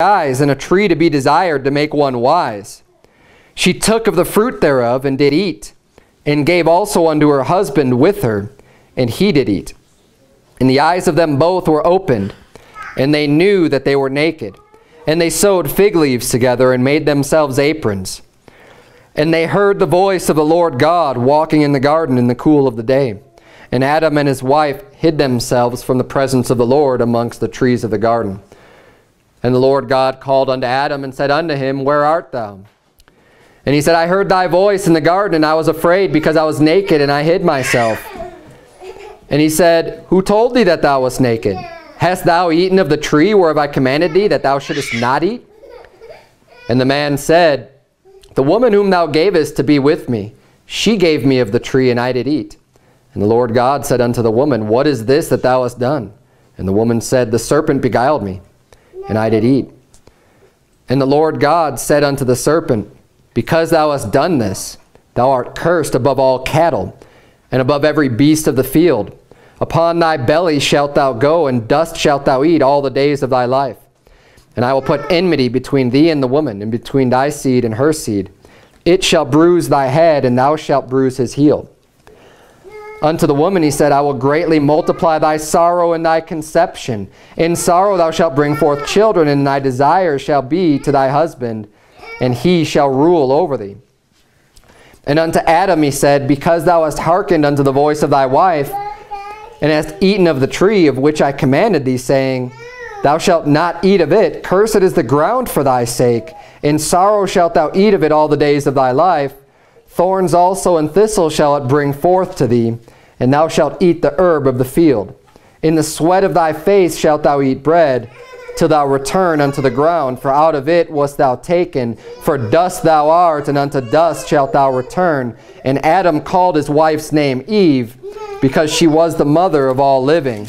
eyes, and a tree to be desired to make one wise. She took of the fruit thereof, and did eat, and gave also unto her husband with her, and he did eat. And the eyes of them both were opened, and they knew that they were naked. And they sewed fig leaves together, and made themselves aprons. And they heard the voice of the Lord God walking in the garden in the cool of the day. And Adam and his wife hid themselves from the presence of the Lord amongst the trees of the garden. And the Lord God called unto Adam and said unto him, Where art thou? And he said, I heard thy voice in the garden, and I was afraid because I was naked, and I hid myself. And he said, Who told thee that thou wast naked? Hast thou eaten of the tree whereof I commanded thee that thou shouldest not eat? And the man said, the woman whom thou gavest to be with me, she gave me of the tree, and I did eat. And the Lord God said unto the woman, What is this that thou hast done? And the woman said, The serpent beguiled me, and I did eat. And the Lord God said unto the serpent, Because thou hast done this, thou art cursed above all cattle, and above every beast of the field. Upon thy belly shalt thou go, and dust shalt thou eat all the days of thy life. And I will put enmity between thee and the woman, and between thy seed and her seed. It shall bruise thy head, and thou shalt bruise his heel. Unto the woman he said, I will greatly multiply thy sorrow and thy conception. In sorrow thou shalt bring forth children, and thy desire shall be to thy husband, and he shall rule over thee. And unto Adam he said, Because thou hast hearkened unto the voice of thy wife, and hast eaten of the tree of which I commanded thee, saying, Thou shalt not eat of it. Cursed is the ground for thy sake. In sorrow shalt thou eat of it all the days of thy life. Thorns also and thistles shall it bring forth to thee, and thou shalt eat the herb of the field. In the sweat of thy face shalt thou eat bread, till thou return unto the ground, for out of it wast thou taken. For dust thou art, and unto dust shalt thou return. And Adam called his wife's name Eve, because she was the mother of all living.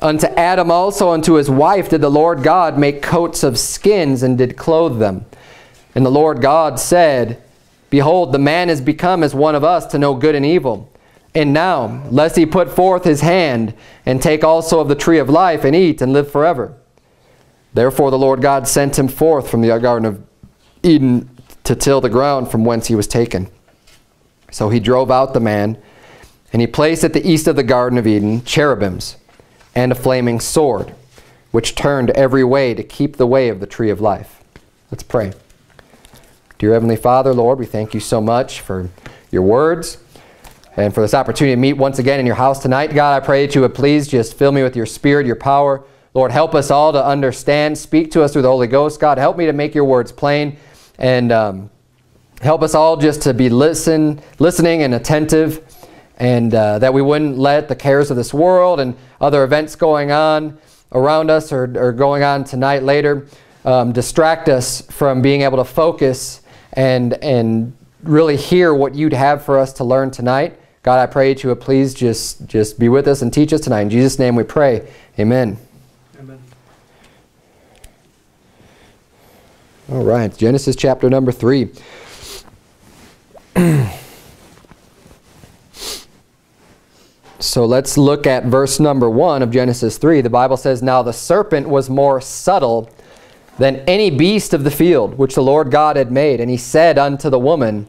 Unto Adam also unto his wife did the Lord God make coats of skins and did clothe them. And the Lord God said, Behold, the man is become as one of us to know good and evil. And now, lest he put forth his hand and take also of the tree of life and eat and live forever. Therefore the Lord God sent him forth from the garden of Eden to till the ground from whence he was taken. So he drove out the man, and he placed at the east of the garden of Eden cherubims and a flaming sword, which turned every way to keep the way of the tree of life. Let's pray. Dear Heavenly Father, Lord, we thank you so much for your words and for this opportunity to meet once again in your house tonight. God, I pray that you would please just fill me with your spirit, your power. Lord, help us all to understand. Speak to us through the Holy Ghost. God, help me to make your words plain and um, help us all just to be listen, listening and attentive and uh, that we wouldn't let the cares of this world and other events going on around us or, or going on tonight later um, distract us from being able to focus and, and really hear what you'd have for us to learn tonight. God, I pray that you would please just, just be with us and teach us tonight. In Jesus' name we pray. Amen. Amen. All right, Genesis chapter number 3. So let's look at verse number 1 of Genesis 3. The Bible says, Now the serpent was more subtle than any beast of the field which the Lord God had made. And he said unto the woman,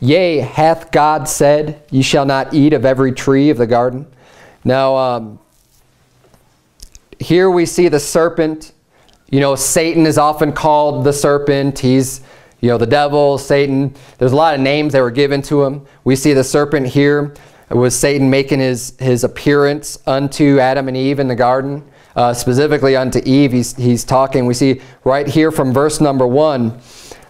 Yea, hath God said, Ye shall not eat of every tree of the garden? Now, um, here we see the serpent. You know, Satan is often called the serpent. He's, you know, the devil, Satan. There's a lot of names that were given to him. We see the serpent here. It was Satan making his, his appearance unto Adam and Eve in the garden. Uh, specifically unto Eve, he's, he's talking. We see right here from verse number 1.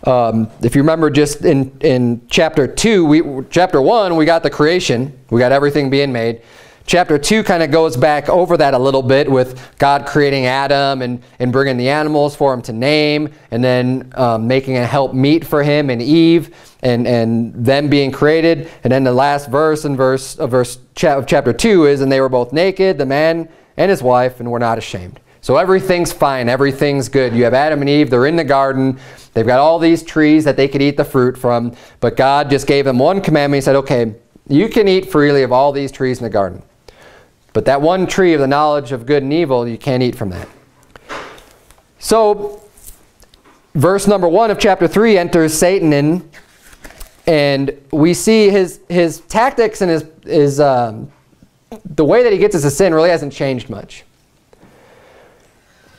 Um, if you remember just in, in chapter 2, we, chapter 1, we got the creation. We got everything being made. Chapter 2 kind of goes back over that a little bit with God creating Adam and, and bringing the animals for him to name and then um, making a help meet for him and Eve and, and them being created. And then the last verse in verse, of verse cha chapter 2 is, And they were both naked, the man and his wife, and were not ashamed. So everything's fine. Everything's good. You have Adam and Eve. They're in the garden. They've got all these trees that they could eat the fruit from. But God just gave them one commandment. He said, okay, you can eat freely of all these trees in the garden. But that one tree of the knowledge of good and evil, you can't eat from that. So, verse number 1 of chapter 3 enters Satan in, and we see his, his tactics and his, his um, the way that he gets us to sin really hasn't changed much.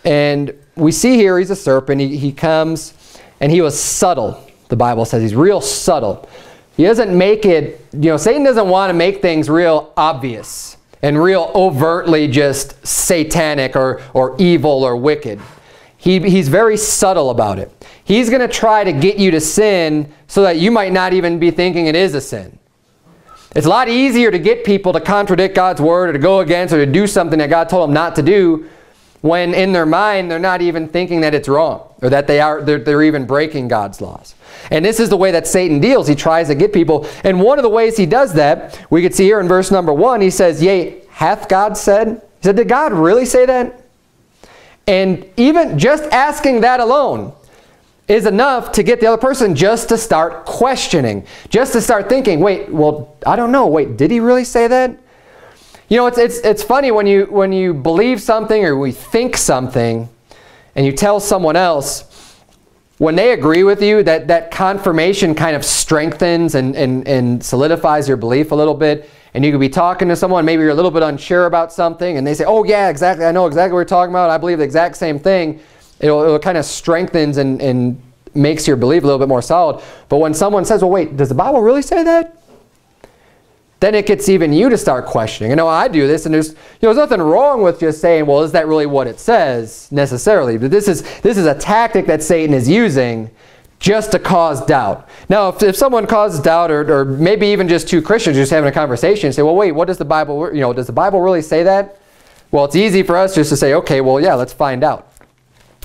And we see here he's a serpent. He, he comes and he was subtle, the Bible says. He's real subtle. He doesn't make it, you know, Satan doesn't want to make things real obvious and real overtly just satanic or, or evil or wicked. He, he's very subtle about it. He's going to try to get you to sin so that you might not even be thinking it is a sin. It's a lot easier to get people to contradict God's word or to go against or to do something that God told them not to do when in their mind they're not even thinking that it's wrong or that they are they're, they're even breaking God's laws. And this is the way that Satan deals. He tries to get people. And one of the ways he does that, we could see here in verse number one, he says, Yea, hath God said? He said, did God really say that? And even just asking that alone is enough to get the other person just to start questioning, just to start thinking, wait, well, I don't know. Wait, did he really say that? You know, it's, it's, it's funny when you, when you believe something or we think something and you tell someone else, when they agree with you, that, that confirmation kind of strengthens and, and, and solidifies your belief a little bit. And you could be talking to someone, maybe you're a little bit unsure about something, and they say, oh yeah, exactly, I know exactly what we're talking about, I believe the exact same thing. It'll, it'll kind of strengthens and, and makes your belief a little bit more solid. But when someone says, well wait, does the Bible really say that? Then it gets even you to start questioning. You know, I do this, and there's, you know, there's nothing wrong with just saying, well, is that really what it says necessarily? But this is, this is a tactic that Satan is using just to cause doubt. Now, if, if someone causes doubt, or, or maybe even just two Christians just having a conversation, and say, well, wait, what does the Bible, you know, does the Bible really say that? Well, it's easy for us just to say, okay, well, yeah, let's find out.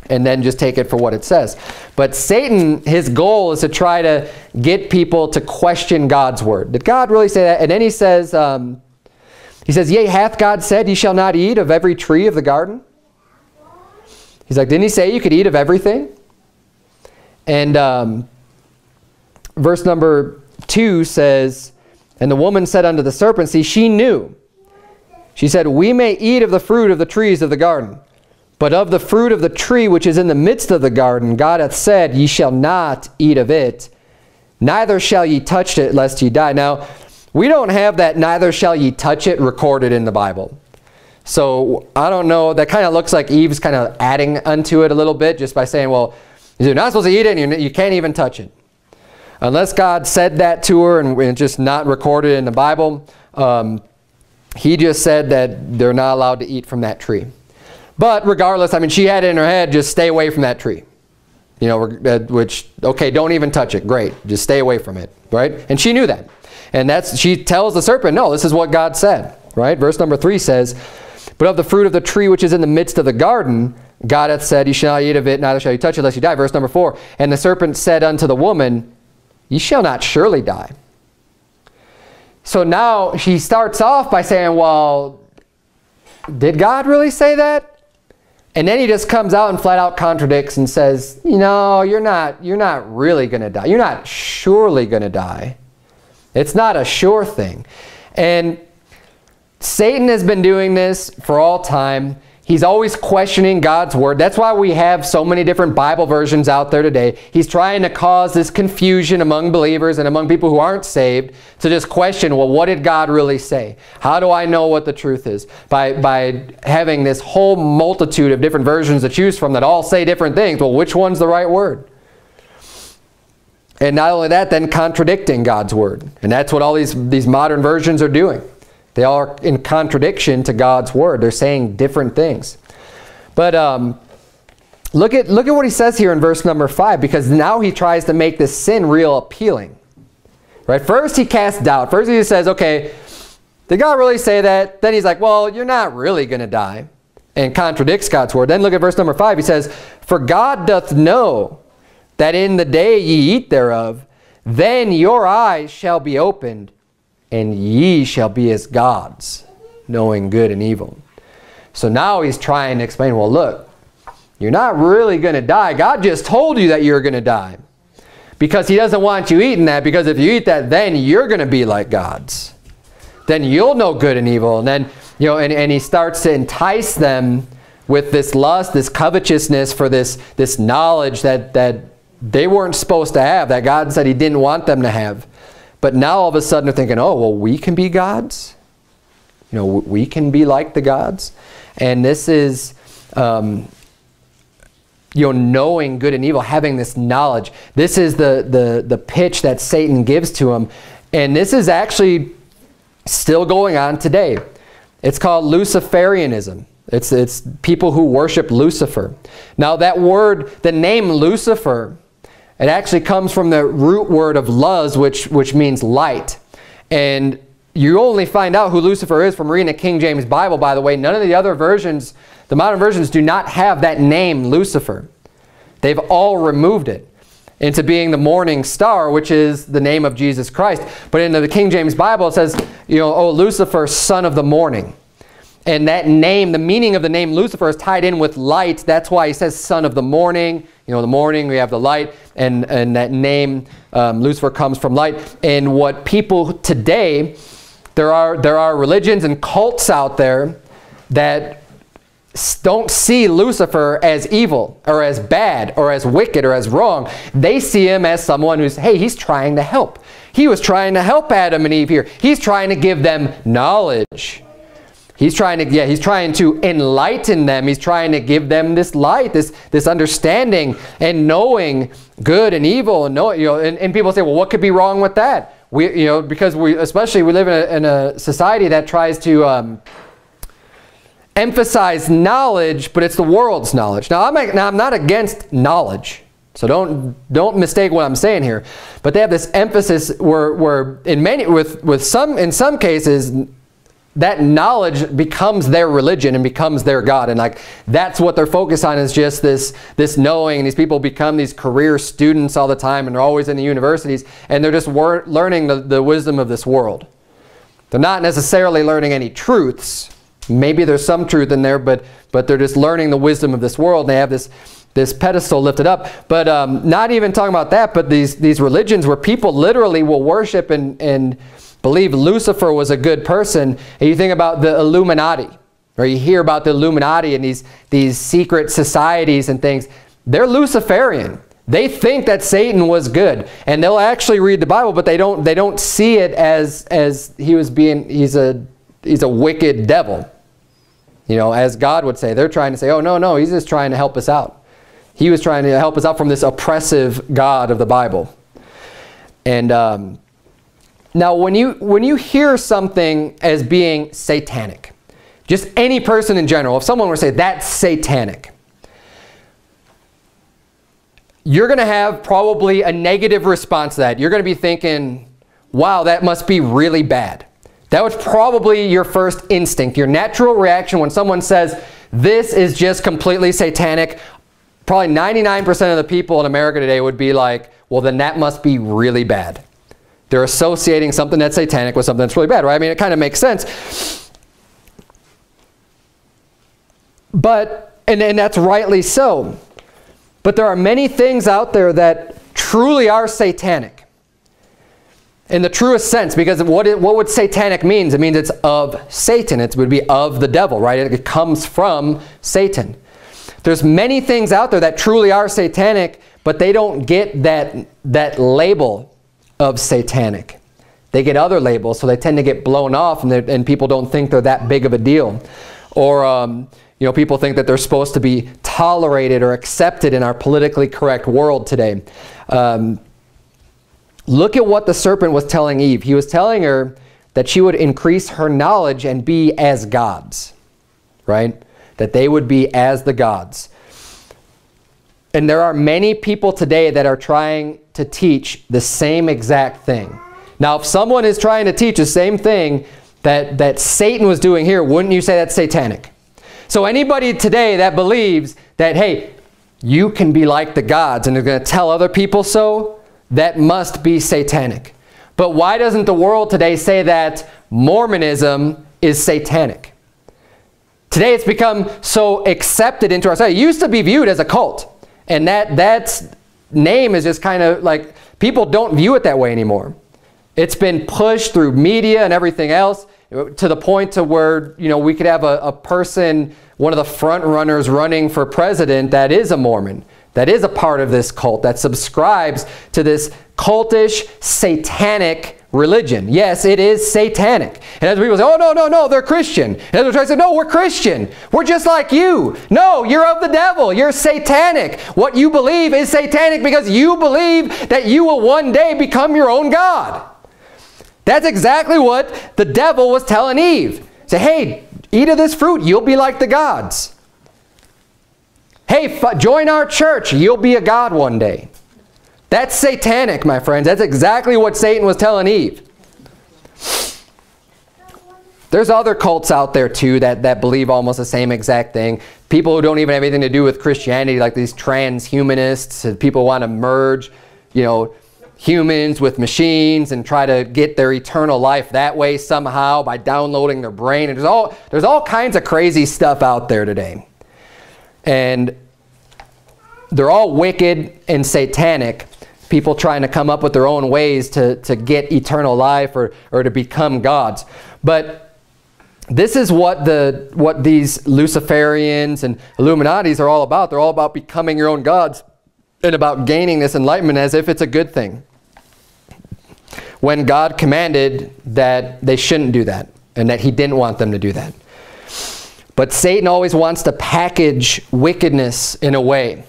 And then just take it for what it says. But Satan, his goal is to try to get people to question God's word. Did God really say that? And then he says, um, he says, Yea, hath God said, ye shall not eat of every tree of the garden? He's like, didn't he say you could eat of everything? And um, verse number 2 says, And the woman said unto the serpent, see, she knew. She said, We may eat of the fruit of the trees of the garden. But of the fruit of the tree which is in the midst of the garden, God hath said, Ye shall not eat of it, neither shall ye touch it, lest ye die. Now, we don't have that neither shall ye touch it recorded in the Bible. So I don't know, that kind of looks like Eve's kind of adding unto it a little bit just by saying, well, you're not supposed to eat it and you can't even touch it. Unless God said that to her and it's just not recorded in the Bible, um, he just said that they're not allowed to eat from that tree. But regardless, I mean, she had it in her head, just stay away from that tree. You know, uh, which, okay, don't even touch it. Great. Just stay away from it, right? And she knew that. And that's, she tells the serpent, no, this is what God said, right? Verse number three says, But of the fruit of the tree which is in the midst of the garden, God hath said, You shall not eat of it, neither shall you touch it, lest you die. Verse number four. And the serpent said unto the woman, Ye shall not surely die. So now she starts off by saying, Well, did God really say that? And then he just comes out and flat out contradicts and says, you know, you're not, you're not really going to die. You're not surely going to die. It's not a sure thing. And Satan has been doing this for all time. He's always questioning God's word. That's why we have so many different Bible versions out there today. He's trying to cause this confusion among believers and among people who aren't saved to just question, well, what did God really say? How do I know what the truth is? By, by having this whole multitude of different versions to choose from that all say different things. Well, which one's the right word? And not only that, then contradicting God's word. And that's what all these, these modern versions are doing. They are in contradiction to God's word. They're saying different things. But um, look, at, look at what he says here in verse number 5 because now he tries to make this sin real appealing. Right? First he casts doubt. First he says, okay, did God really say that? Then he's like, well, you're not really going to die. And contradicts God's word. Then look at verse number 5. He says, For God doth know that in the day ye eat thereof, then your eyes shall be opened, and ye shall be as gods, knowing good and evil. So now he's trying to explain, well, look, you're not really going to die. God just told you that you're going to die. Because he doesn't want you eating that, because if you eat that, then you're going to be like gods. Then you'll know good and evil. And then, you know, and, and he starts to entice them with this lust, this covetousness for this, this knowledge that, that they weren't supposed to have, that God said he didn't want them to have. But now all of a sudden they're thinking, oh, well, we can be gods? You know, we can be like the gods? And this is, um, you know, knowing good and evil, having this knowledge. This is the, the, the pitch that Satan gives to him. And this is actually still going on today. It's called Luciferianism. It's, it's people who worship Lucifer. Now that word, the name Lucifer, it actually comes from the root word of luz, which, which means light. And you only find out who Lucifer is from reading the King James Bible, by the way. None of the other versions, the modern versions, do not have that name Lucifer. They've all removed it into being the morning star, which is the name of Jesus Christ. But in the King James Bible, it says, you know, oh, Lucifer, son of the morning. And that name, the meaning of the name Lucifer is tied in with light. That's why he says son of the morning. You know, the morning we have the light, and, and that name, um, Lucifer, comes from light. And what people today, there are, there are religions and cults out there that don't see Lucifer as evil or as bad or as wicked or as wrong. They see him as someone who's, hey, he's trying to help. He was trying to help Adam and Eve here. He's trying to give them knowledge. He's trying to, yeah, he's trying to enlighten them. He's trying to give them this light, this, this understanding and knowing good and evil. And, know, you know, and, and people say, well, what could be wrong with that? We, you know, because we, especially we live in a, in a society that tries to um, emphasize knowledge, but it's the world's knowledge. Now I'm, now, I'm not against knowledge. So don't don't mistake what I'm saying here. But they have this emphasis where, where in many with with some in some cases that knowledge becomes their religion and becomes their God. And like that's what they're focused on is just this, this knowing. And these people become these career students all the time and they're always in the universities and they're just learning the, the wisdom of this world. They're not necessarily learning any truths. Maybe there's some truth in there, but, but they're just learning the wisdom of this world. And they have this, this pedestal lifted up. But um, not even talking about that, but these, these religions where people literally will worship and, and believe Lucifer was a good person. And you think about the Illuminati, or you hear about the Illuminati and these, these secret societies and things. They're Luciferian. They think that Satan was good. And they'll actually read the Bible, but they don't, they don't see it as, as he was being, he's a, he's a wicked devil. You know, as God would say. They're trying to say, oh, no, no, he's just trying to help us out. He was trying to help us out from this oppressive God of the Bible. And um, now, when you, when you hear something as being satanic, just any person in general, if someone were to say, that's satanic, you're going to have probably a negative response to that. You're going to be thinking, wow, that must be really bad. That was probably your first instinct, your natural reaction when someone says, this is just completely satanic. Probably 99% of the people in America today would be like, well, then that must be really bad. They're associating something that's satanic with something that's really bad, right? I mean, it kind of makes sense. But, and, and that's rightly so. But there are many things out there that truly are satanic. In the truest sense, because what, it, what would satanic means? It means it's of Satan. It would be of the devil, right? It comes from Satan. There's many things out there that truly are satanic, but they don't get that, that label of satanic. They get other labels, so they tend to get blown off, and, and people don't think they're that big of a deal. Or, um, you know, people think that they're supposed to be tolerated or accepted in our politically correct world today. Um, look at what the serpent was telling Eve. He was telling her that she would increase her knowledge and be as gods, right? That they would be as the gods. And there are many people today that are trying to teach the same exact thing. Now, if someone is trying to teach the same thing that, that Satan was doing here, wouldn't you say that's satanic? So anybody today that believes that, hey, you can be like the gods and they're going to tell other people so, that must be satanic. But why doesn't the world today say that Mormonism is satanic? Today it's become so accepted into our society. It used to be viewed as a cult. And that that's name is just kind of like, people don't view it that way anymore. It's been pushed through media and everything else to the point to where, you know, we could have a, a person one of the front runners running for president that is a Mormon, that is a part of this cult, that subscribes to this cultish, satanic religion. Yes, it is satanic. And as people say, oh, no, no, no, they're Christian. And as we try to say, no, we're Christian. We're just like you. No, you're of the devil. You're satanic. What you believe is satanic because you believe that you will one day become your own God. That's exactly what the devil was telling Eve. Say, hey, eat of this fruit, you'll be like the gods. Hey, join our church, you'll be a god one day. That's satanic, my friends. That's exactly what Satan was telling Eve. There's other cults out there too that, that believe almost the same exact thing. People who don't even have anything to do with Christianity, like these transhumanists, and people want to merge, you know, humans with machines and try to get their eternal life that way somehow by downloading their brain. And there's all, there's all kinds of crazy stuff out there today. And they're all wicked and satanic people trying to come up with their own ways to, to get eternal life or, or to become gods. But this is what, the, what these Luciferians and Illuminatis are all about. They're all about becoming your own gods and about gaining this enlightenment as if it's a good thing. When God commanded that they shouldn't do that and that he didn't want them to do that. But Satan always wants to package wickedness in a way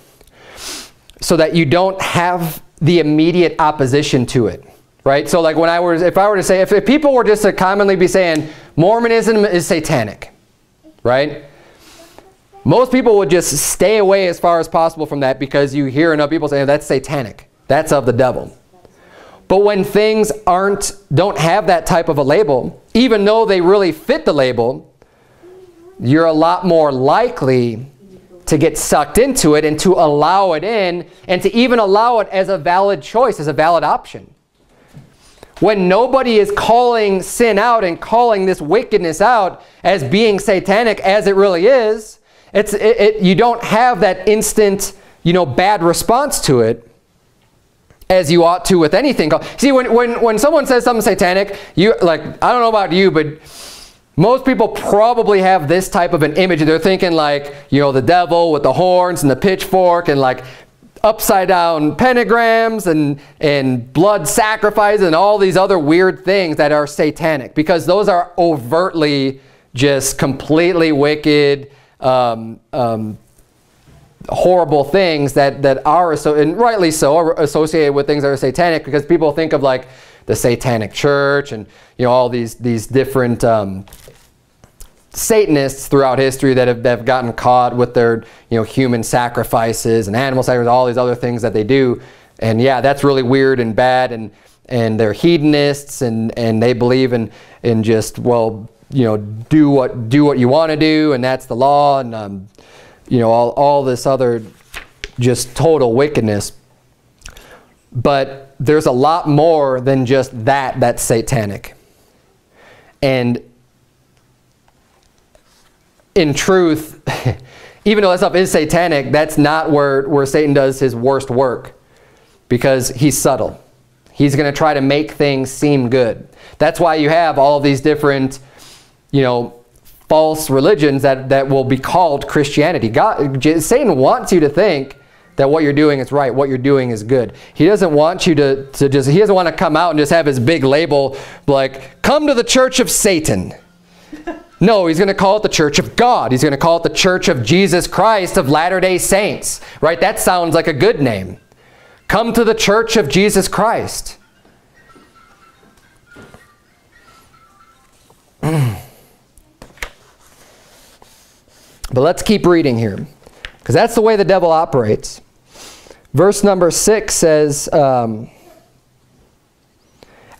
so that you don't have the immediate opposition to it. Right? So like when I was, if I were to say, if, if people were just to commonly be saying Mormonism is satanic, right? Most people would just stay away as far as possible from that because you hear enough people saying that's satanic. That's of the devil. But when things aren't, don't have that type of a label, even though they really fit the label, you're a lot more likely to get sucked into it and to allow it in and to even allow it as a valid choice, as a valid option. When nobody is calling sin out and calling this wickedness out as being satanic as it really is, it's, it, it, you don't have that instant you know, bad response to it as you ought to with anything. See, when, when, when someone says something satanic, you like, I don't know about you, but most people probably have this type of an image. They're thinking like, you know, the devil with the horns and the pitchfork and like upside down pentagrams and, and blood sacrifices and all these other weird things that are satanic because those are overtly just completely wicked, um, um, horrible things that, that are, so, and rightly so, are associated with things that are satanic because people think of like the satanic church and you know all these, these different um, Satanists throughout history that have, that have gotten caught with their you know human sacrifices and animal sacrifices, all these other things that they do. And yeah, that's really weird and bad and and they're hedonists and and they believe in in just well you know do what do what you want to do and that's the law and um, you know all all this other just total wickedness. But there's a lot more than just that that's satanic. And in truth, even though that stuff is satanic, that's not where, where Satan does his worst work because he's subtle. He's going to try to make things seem good. That's why you have all these different, you know, false religions that, that will be called Christianity. God, Satan wants you to think that what you're doing is right, what you're doing is good. He doesn't want you to, to just, he doesn't want to come out and just have his big label like, come to the church of Satan. No, he's going to call it the Church of God. He's going to call it the Church of Jesus Christ of Latter-day Saints. Right? That sounds like a good name. Come to the Church of Jesus Christ. but let's keep reading here. Because that's the way the devil operates. Verse number 6 says... Um,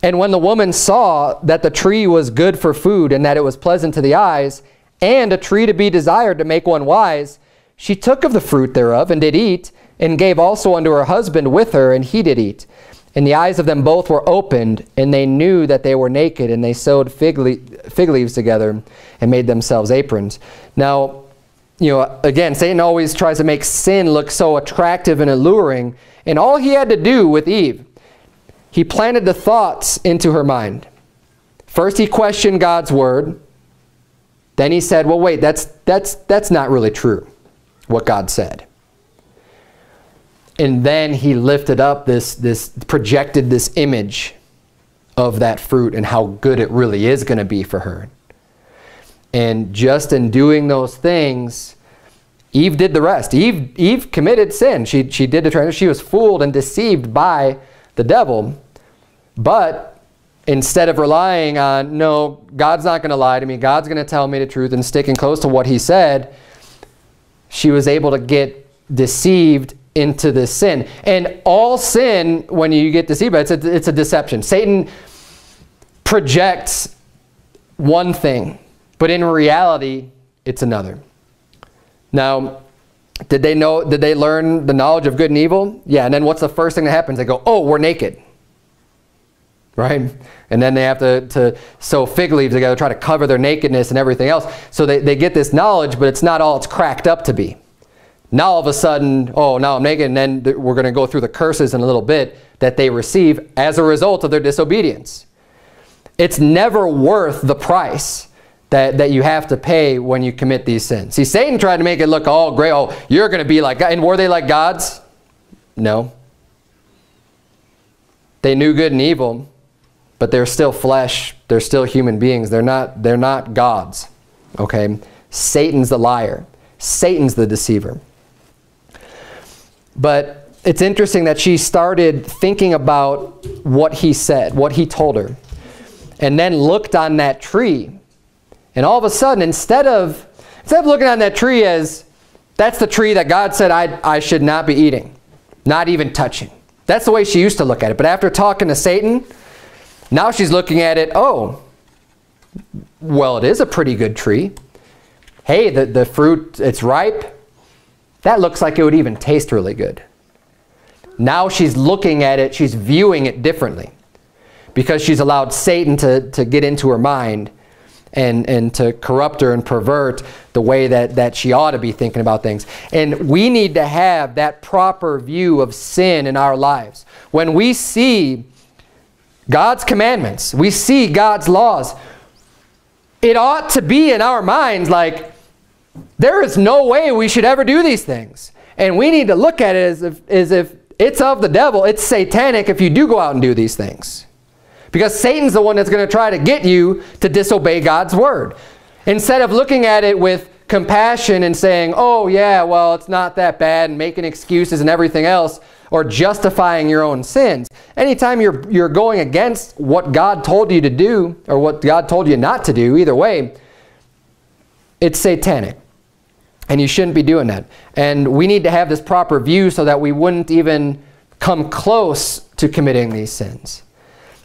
and when the woman saw that the tree was good for food and that it was pleasant to the eyes, and a tree to be desired to make one wise, she took of the fruit thereof and did eat, and gave also unto her husband with her, and he did eat. And the eyes of them both were opened, and they knew that they were naked, and they sewed fig, le fig leaves together and made themselves aprons. Now, you know, again, Satan always tries to make sin look so attractive and alluring, and all he had to do with Eve he planted the thoughts into her mind. First, he questioned God's word. Then he said, well, wait, that's, that's, that's not really true, what God said. And then he lifted up this, this, projected this image of that fruit and how good it really is going to be for her. And just in doing those things, Eve did the rest. Eve, Eve committed sin. She, she did the transaction. She was fooled and deceived by the devil. But instead of relying on, no, God's not going to lie to me, God's going to tell me the truth and sticking close to what he said, she was able to get deceived into this sin. And all sin, when you get deceived, it's a, it's a deception. Satan projects one thing, but in reality, it's another. Now, did they know, did they learn the knowledge of good and evil? Yeah, and then what's the first thing that happens? They go, oh, we're naked. Right? And then they have to, to sew fig leaves together, try to cover their nakedness and everything else. So they, they get this knowledge, but it's not all it's cracked up to be. Now all of a sudden, oh, now I'm naked, and then we're going to go through the curses in a little bit that they receive as a result of their disobedience. It's never worth the price that, that you have to pay when you commit these sins. See, Satan tried to make it look all great. Oh, you're going to be like God. And were they like gods? No. They knew good and evil, but they're still flesh. They're still human beings. They're not, they're not gods. Okay? Satan's the liar. Satan's the deceiver. But it's interesting that she started thinking about what he said, what he told her, and then looked on that tree and all of a sudden, instead of, instead of looking on that tree as, that's the tree that God said I, I should not be eating, not even touching. That's the way she used to look at it. But after talking to Satan, now she's looking at it, oh, well, it is a pretty good tree. Hey, the, the fruit, it's ripe. That looks like it would even taste really good. Now she's looking at it, she's viewing it differently because she's allowed Satan to, to get into her mind and, and to corrupt her and pervert the way that, that she ought to be thinking about things. And we need to have that proper view of sin in our lives. When we see God's commandments, we see God's laws, it ought to be in our minds like, there is no way we should ever do these things. And we need to look at it as if, as if it's of the devil, it's satanic if you do go out and do these things. Because Satan's the one that's going to try to get you to disobey God's word. Instead of looking at it with compassion and saying, oh yeah, well, it's not that bad, and making excuses and everything else, or justifying your own sins. Anytime you're, you're going against what God told you to do, or what God told you not to do, either way, it's satanic. And you shouldn't be doing that. And we need to have this proper view so that we wouldn't even come close to committing these sins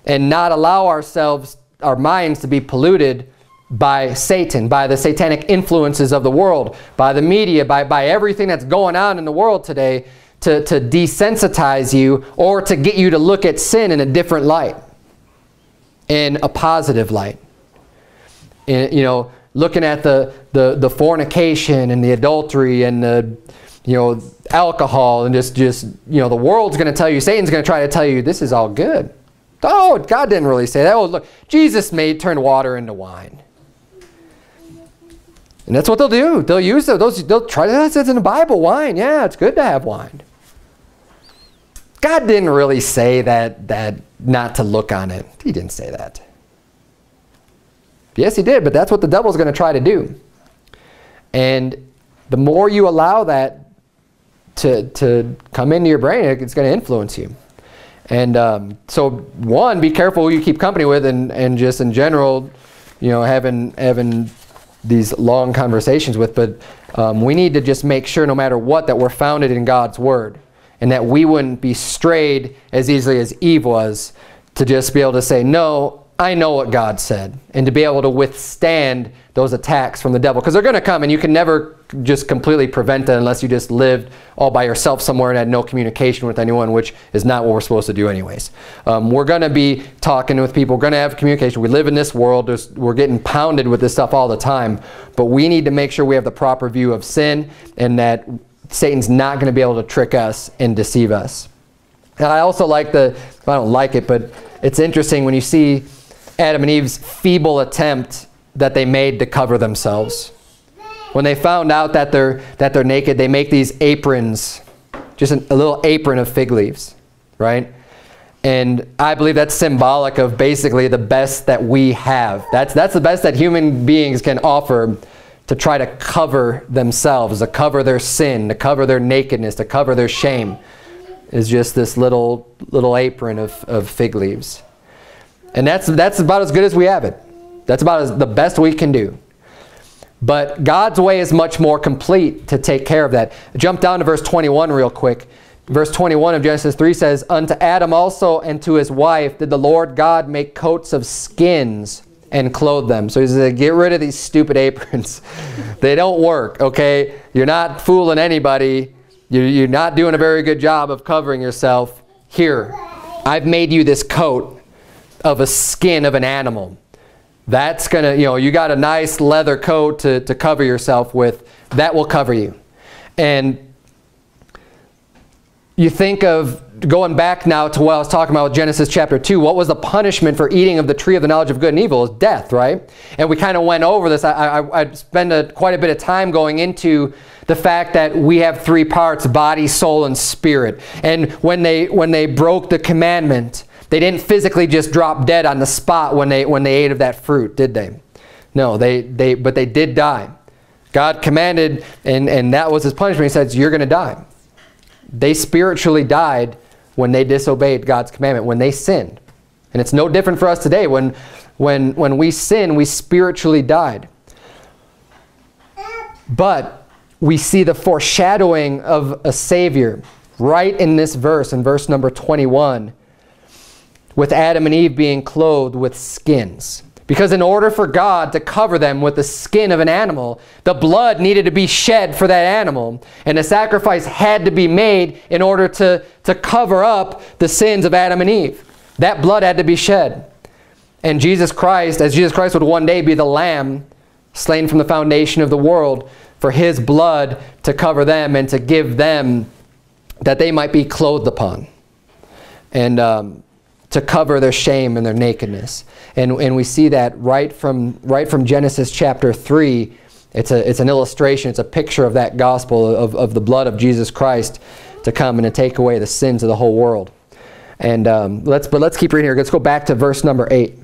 and not allow ourselves, our minds to be polluted by Satan, by the satanic influences of the world, by the media, by, by everything that's going on in the world today to, to desensitize you or to get you to look at sin in a different light, in a positive light. In, you know, looking at the, the, the fornication and the adultery and the, you know, alcohol and just, just, you know, the world's going to tell you, Satan's going to try to tell you this is all good. Oh, God didn't really say that. Oh, look, Jesus made turn water into wine. And that's what they'll do. They'll use those. They'll try. To, that says in the Bible, wine. Yeah, it's good to have wine. God didn't really say that that not to look on it. He didn't say that. Yes, he did, but that's what the devil's going to try to do. And the more you allow that to to come into your brain, it's going to influence you. And um, so, one, be careful who you keep company with, and, and just in general, you know, having having these long conversations with. But um, we need to just make sure, no matter what, that we're founded in God's Word, and that we wouldn't be strayed as easily as Eve was, to just be able to say, no, I know what God said, and to be able to withstand those attacks from the devil. Because they're going to come, and you can never just completely prevent it unless you just lived all by yourself somewhere and had no communication with anyone, which is not what we're supposed to do anyways. Um, we're going to be talking with people. We're going to have communication. We live in this world. There's, we're getting pounded with this stuff all the time. But we need to make sure we have the proper view of sin and that Satan's not going to be able to trick us and deceive us. And I also like the, I don't like it, but it's interesting when you see Adam and Eve's feeble attempt that they made to cover themselves. When they found out that they're, that they're naked, they make these aprons, just an, a little apron of fig leaves, right? And I believe that's symbolic of basically the best that we have. That's, that's the best that human beings can offer to try to cover themselves, to cover their sin, to cover their nakedness, to cover their shame, is just this little, little apron of, of fig leaves. And that's, that's about as good as we have it. That's about as, the best we can do. But God's way is much more complete to take care of that. Jump down to verse 21 real quick. Verse 21 of Genesis 3 says, Unto Adam also and to his wife did the Lord God make coats of skins and clothe them. So he says, get rid of these stupid aprons. they don't work, okay? You're not fooling anybody. You're not doing a very good job of covering yourself. Here, I've made you this coat of a skin of an animal. That's going to, you know, you got a nice leather coat to, to cover yourself with. That will cover you. And you think of going back now to what I was talking about with Genesis chapter 2, what was the punishment for eating of the tree of the knowledge of good and evil? Is death, right? And we kind of went over this. I, I, I spent a, quite a bit of time going into the fact that we have three parts, body, soul, and spirit. And when they, when they broke the commandment, they didn't physically just drop dead on the spot when they, when they ate of that fruit, did they? No, they, they, but they did die. God commanded, and, and that was his punishment. He says, you're going to die. They spiritually died when they disobeyed God's commandment, when they sinned. And it's no different for us today. When, when, when we sin, we spiritually died. But we see the foreshadowing of a Savior right in this verse, in verse number 21, with Adam and Eve being clothed with skins. Because in order for God to cover them with the skin of an animal, the blood needed to be shed for that animal. And a sacrifice had to be made in order to, to cover up the sins of Adam and Eve. That blood had to be shed. And Jesus Christ, as Jesus Christ would one day be the lamb slain from the foundation of the world, for his blood to cover them and to give them that they might be clothed upon. And um, to cover their shame and their nakedness. And, and we see that right from, right from Genesis chapter 3. It's, a, it's an illustration, it's a picture of that gospel of, of the blood of Jesus Christ to come and to take away the sins of the whole world. And um, let's, but let's keep reading here. Let's go back to verse number 8.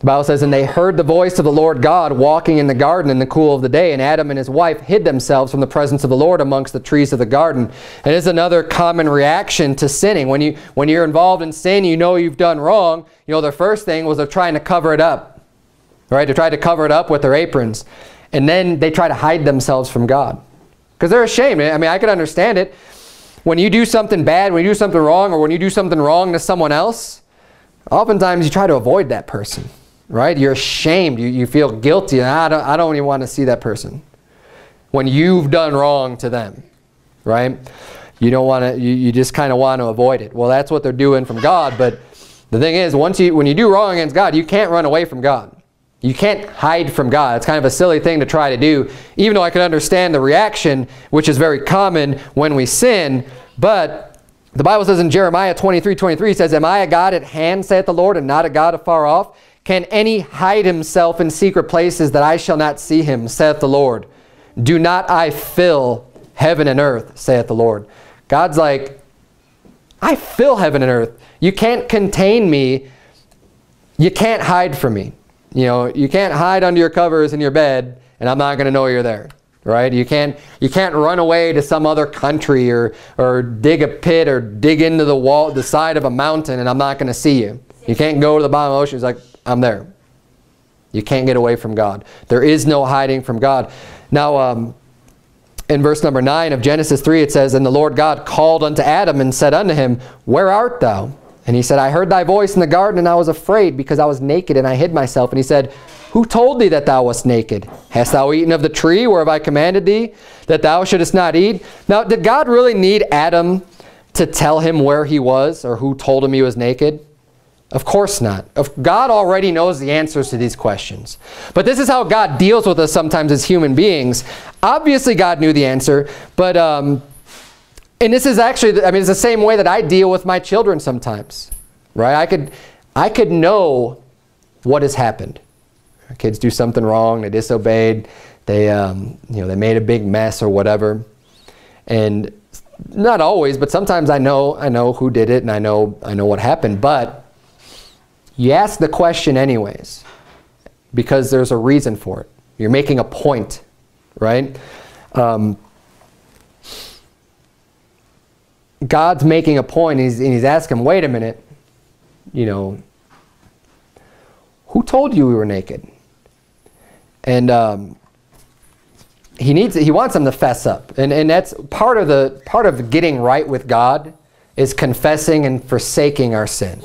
The Bible says, And they heard the voice of the Lord God walking in the garden in the cool of the day, and Adam and his wife hid themselves from the presence of the Lord amongst the trees of the garden. It is another common reaction to sinning. When, you, when you're involved in sin, you know you've done wrong. You know, the first thing was they're trying to cover it up. Right? They tried to cover it up with their aprons. And then they try to hide themselves from God. Because they're ashamed. I mean, I can understand it. When you do something bad, when you do something wrong, or when you do something wrong to someone else, oftentimes you try to avoid that person right? You're ashamed. You, you feel guilty. And I don't, I don't even want to see that person. When you've done wrong to them, right? You don't want to, you, you just kind of want to avoid it. Well, that's what they're doing from God. But the thing is, once you, when you do wrong against God, you can't run away from God. You can't hide from God. It's kind of a silly thing to try to do, even though I can understand the reaction, which is very common when we sin. But the Bible says in Jeremiah 23, 23, says, Am I a God at hand, saith the Lord, and not a God afar off? Can any hide himself in secret places that I shall not see him, saith the Lord? Do not I fill heaven and earth, saith the Lord. God's like, I fill heaven and earth. You can't contain me. You can't hide from me. You know, you can't hide under your covers in your bed and I'm not going to know you're there. Right? You can't, you can't run away to some other country or, or dig a pit or dig into the wall, the side of a mountain and I'm not going to see you. You can't go to the bottom of the ocean. It's like, I'm there. You can't get away from God. There is no hiding from God. Now, um, in verse number 9 of Genesis 3, it says, And the Lord God called unto Adam and said unto him, Where art thou? And he said, I heard thy voice in the garden, and I was afraid, because I was naked, and I hid myself. And he said, Who told thee that thou wast naked? Hast thou eaten of the tree whereof I commanded thee, that thou shouldest not eat? Now, did God really need Adam to tell him where he was, or who told him he was naked? Of course not. God already knows the answers to these questions. But this is how God deals with us sometimes as human beings. Obviously, God knew the answer, but, um, and this is actually, I mean, it's the same way that I deal with my children sometimes, right? I could, I could know what has happened. Kids do something wrong, they disobeyed, they, um, you know, they made a big mess or whatever. And not always, but sometimes I know, I know who did it and I know, I know what happened. But you ask the question anyways because there's a reason for it. You're making a point, right? Um, God's making a point and he's, and he's asking, wait a minute, you know, who told you we were naked? And um, he needs, he wants them to fess up. And, and that's part of, the, part of getting right with God is confessing and forsaking our sins.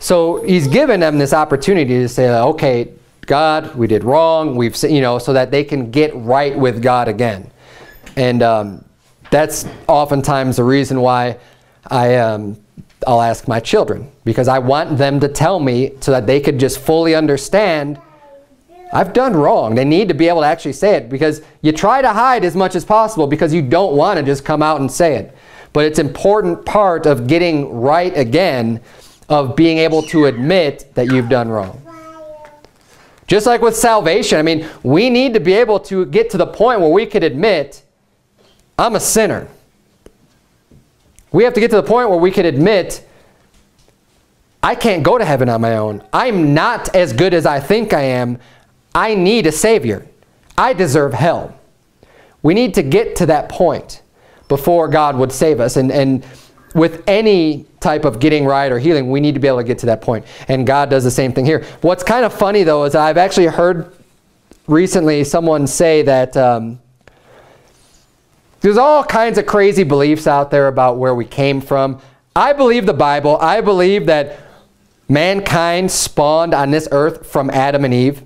So he's given them this opportunity to say, okay, God, we did wrong. We've, you know, so that they can get right with God again. And um, that's oftentimes the reason why I, um, I'll ask my children because I want them to tell me so that they could just fully understand I've done wrong. They need to be able to actually say it because you try to hide as much as possible because you don't want to just come out and say it. But it's important part of getting right again of being able to admit that you've done wrong. Just like with salvation, I mean, we need to be able to get to the point where we could admit I'm a sinner. We have to get to the point where we can admit, I can't go to heaven on my own. I'm not as good as I think I am. I need a Savior. I deserve hell. We need to get to that point before God would save us. And, and with any type of getting right or healing, we need to be able to get to that point. And God does the same thing here. What's kind of funny, though, is I've actually heard recently someone say that um, there's all kinds of crazy beliefs out there about where we came from. I believe the Bible. I believe that mankind spawned on this earth from Adam and Eve.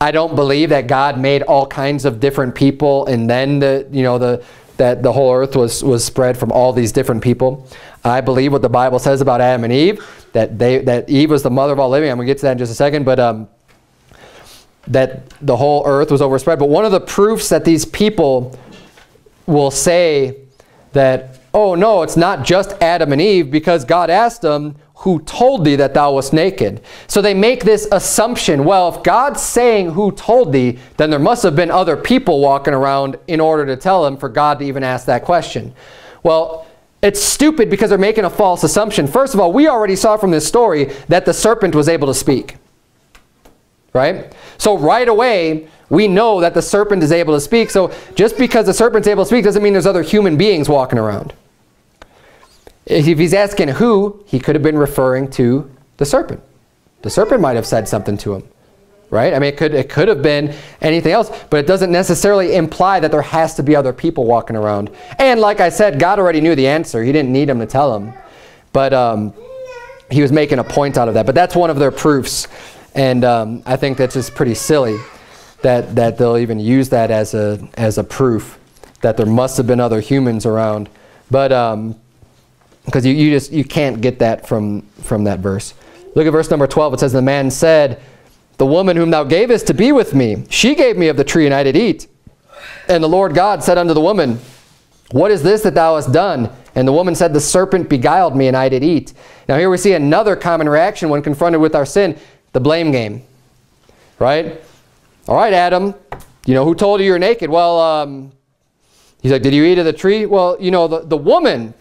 I don't believe that God made all kinds of different people and then the, you know, the, that the whole earth was, was spread from all these different people. I believe what the Bible says about Adam and Eve, that, they, that Eve was the mother of all living. I'm going to get to that in just a second, but um, that the whole earth was overspread. But one of the proofs that these people will say that, oh no, it's not just Adam and Eve because God asked them, who told thee that thou wast naked? So they make this assumption, well, if God's saying who told thee, then there must have been other people walking around in order to tell him for God to even ask that question. Well, it's stupid because they're making a false assumption. First of all, we already saw from this story that the serpent was able to speak. Right? So right away, we know that the serpent is able to speak. So just because the serpent's able to speak doesn't mean there's other human beings walking around. If he's asking who, he could have been referring to the serpent. The serpent might have said something to him. Right? I mean, it could, it could have been anything else, but it doesn't necessarily imply that there has to be other people walking around. And like I said, God already knew the answer. He didn't need him to tell him. But um, he was making a point out of that. But that's one of their proofs. And um, I think that's just pretty silly that, that they'll even use that as a, as a proof that there must have been other humans around. But because you, you just you can't get that from, from that verse. Look at verse number 12. It says, The man said, The woman whom thou gavest to be with me, she gave me of the tree, and I did eat. And the Lord God said unto the woman, What is this that thou hast done? And the woman said, The serpent beguiled me, and I did eat. Now here we see another common reaction when confronted with our sin, the blame game. Right? All right, Adam, you know, who told you you're naked? Well, um, he's like, did you eat of the tree? Well, you know, the, the woman,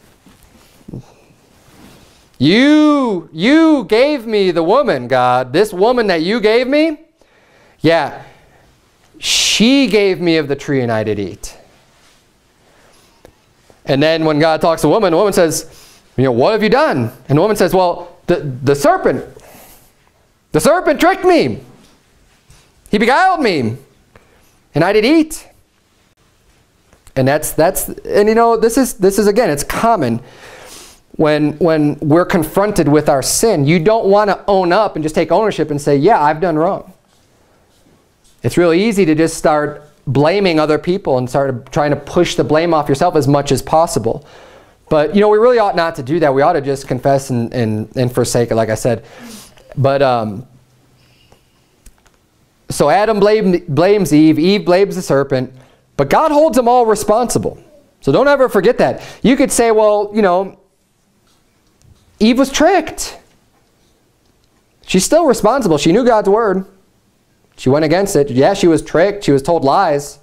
you, you gave me the woman, God. This woman that you gave me, yeah, she gave me of the tree and I did eat. And then when God talks to the woman, the woman says, you know, what have you done? And the woman says, well, the, the serpent, the serpent tricked me. He beguiled me, and I did eat. And that's that's and you know this is this is again it's common when when we're confronted with our sin. You don't want to own up and just take ownership and say, "Yeah, I've done wrong." It's really easy to just start blaming other people and start trying to push the blame off yourself as much as possible. But you know, we really ought not to do that. We ought to just confess and and, and forsake it, like I said. But um, so Adam blame, blames Eve, Eve blames the serpent, but God holds them all responsible. So don't ever forget that. You could say, well, you know, Eve was tricked. She's still responsible. She knew God's word. She went against it. Yeah, she was tricked. She was told lies.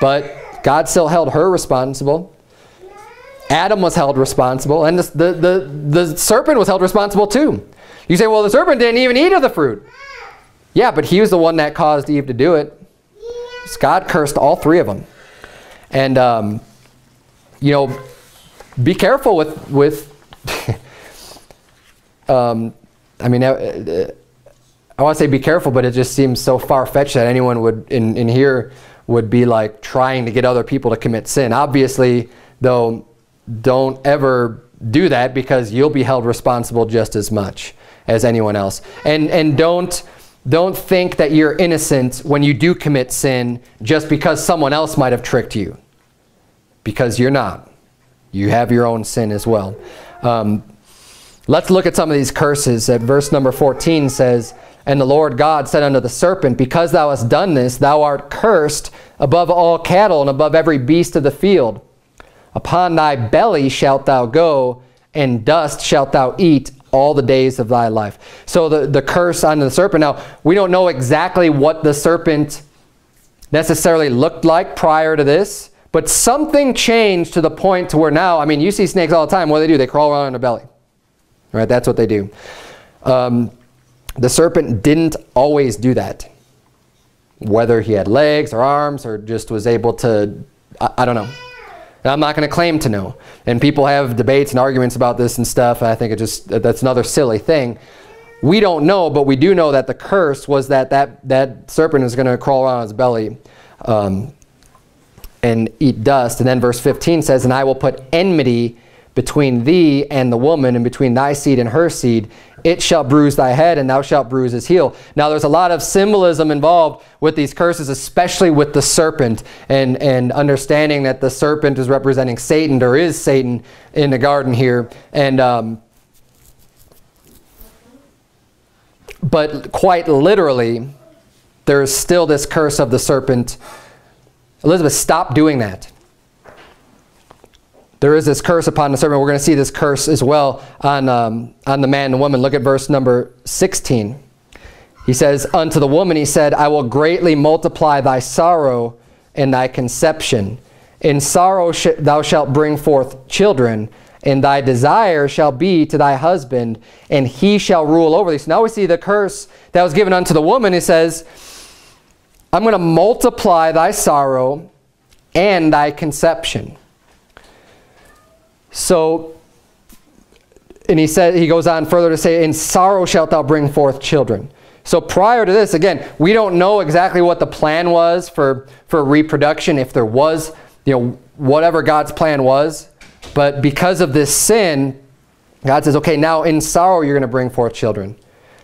But God still held her responsible. Adam was held responsible. And the, the, the, the serpent was held responsible too. You say, well, the serpent didn't even eat of the fruit. Yeah, but he was the one that caused Eve to do it. God cursed all three of them. And, um, you know, be careful with, with um, I mean, uh, uh, I want to say be careful, but it just seems so far-fetched that anyone would, in, in here, would be like trying to get other people to commit sin. Obviously, though, don't ever do that because you'll be held responsible just as much as anyone else. And, and don't, don't think that you're innocent when you do commit sin just because someone else might have tricked you. Because you're not. You have your own sin as well. Um, let's look at some of these curses. At verse number 14 says, and the Lord God said unto the serpent, Because thou hast done this, thou art cursed above all cattle and above every beast of the field. Upon thy belly shalt thou go, and dust shalt thou eat all the days of thy life. So the, the curse on the serpent. Now, we don't know exactly what the serpent necessarily looked like prior to this, but something changed to the point to where now, I mean, you see snakes all the time. What do they do? They crawl around on their belly. Right? That's what they do. Um, the serpent didn't always do that. Whether he had legs or arms or just was able to, I, I don't know. And I'm not going to claim to know. And people have debates and arguments about this and stuff. I think it just that's another silly thing. We don't know, but we do know that the curse was that that, that serpent is going to crawl around on his belly um, and eat dust. And then verse 15 says, And I will put enmity between thee and the woman, and between thy seed and her seed. It shall bruise thy head, and thou shalt bruise his heel. Now, there's a lot of symbolism involved with these curses, especially with the serpent, and, and understanding that the serpent is representing Satan, or is Satan in the garden here. And um, But quite literally, there's still this curse of the serpent. Elizabeth, stop doing that there is this curse upon the serpent. We're going to see this curse as well on, um, on the man and woman. Look at verse number 16. He says, Unto the woman he said, I will greatly multiply thy sorrow and thy conception. In sorrow sh thou shalt bring forth children, and thy desire shall be to thy husband, and he shall rule over thee. So now we see the curse that was given unto the woman. He says, I'm going to multiply thy sorrow and thy conception. So, and he said, he goes on further to say, in sorrow shalt thou bring forth children. So prior to this, again, we don't know exactly what the plan was for, for reproduction, if there was, you know, whatever God's plan was. But because of this sin, God says, okay, now in sorrow you're going to bring forth children.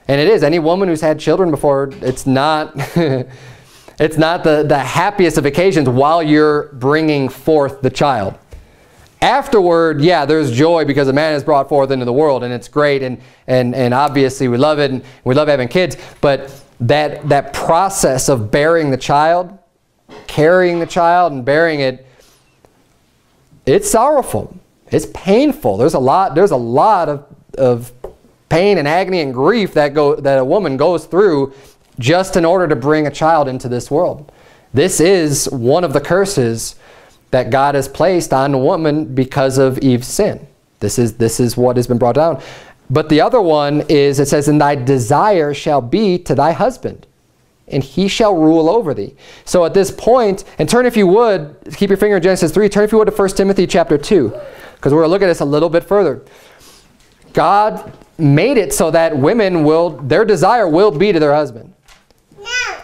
And it is. Any woman who's had children before, it's not, it's not the, the happiest of occasions while you're bringing forth the child. Afterward, yeah, there's joy because a man is brought forth into the world and it's great and, and, and obviously we love it and we love having kids. But that, that process of bearing the child, carrying the child and bearing it, it's sorrowful. It's painful. There's a lot, there's a lot of, of pain and agony and grief that, go, that a woman goes through just in order to bring a child into this world. This is one of the curses that God has placed on woman because of Eve's sin. This is, this is what has been brought down. But the other one is, it says, And thy desire shall be to thy husband, and he shall rule over thee. So at this point, and turn if you would, keep your finger in Genesis 3, turn if you would to 1 Timothy chapter 2, because we're going to look at this a little bit further. God made it so that women will, their desire will be to their husband.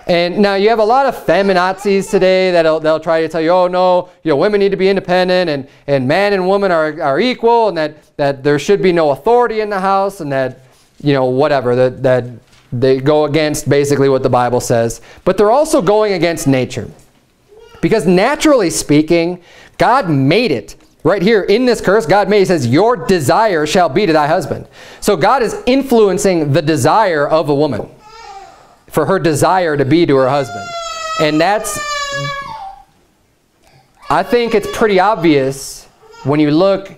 And now you have a lot of feminazis today that'll they'll try to tell you, oh no, you know, women need to be independent and, and man and woman are, are equal and that, that there should be no authority in the house and that, you know, whatever, that, that they go against basically what the Bible says. But they're also going against nature. Because naturally speaking, God made it. Right here in this curse, God made, it says, your desire shall be to thy husband. So God is influencing the desire of a woman for her desire to be to her husband. And that's, I think it's pretty obvious when you look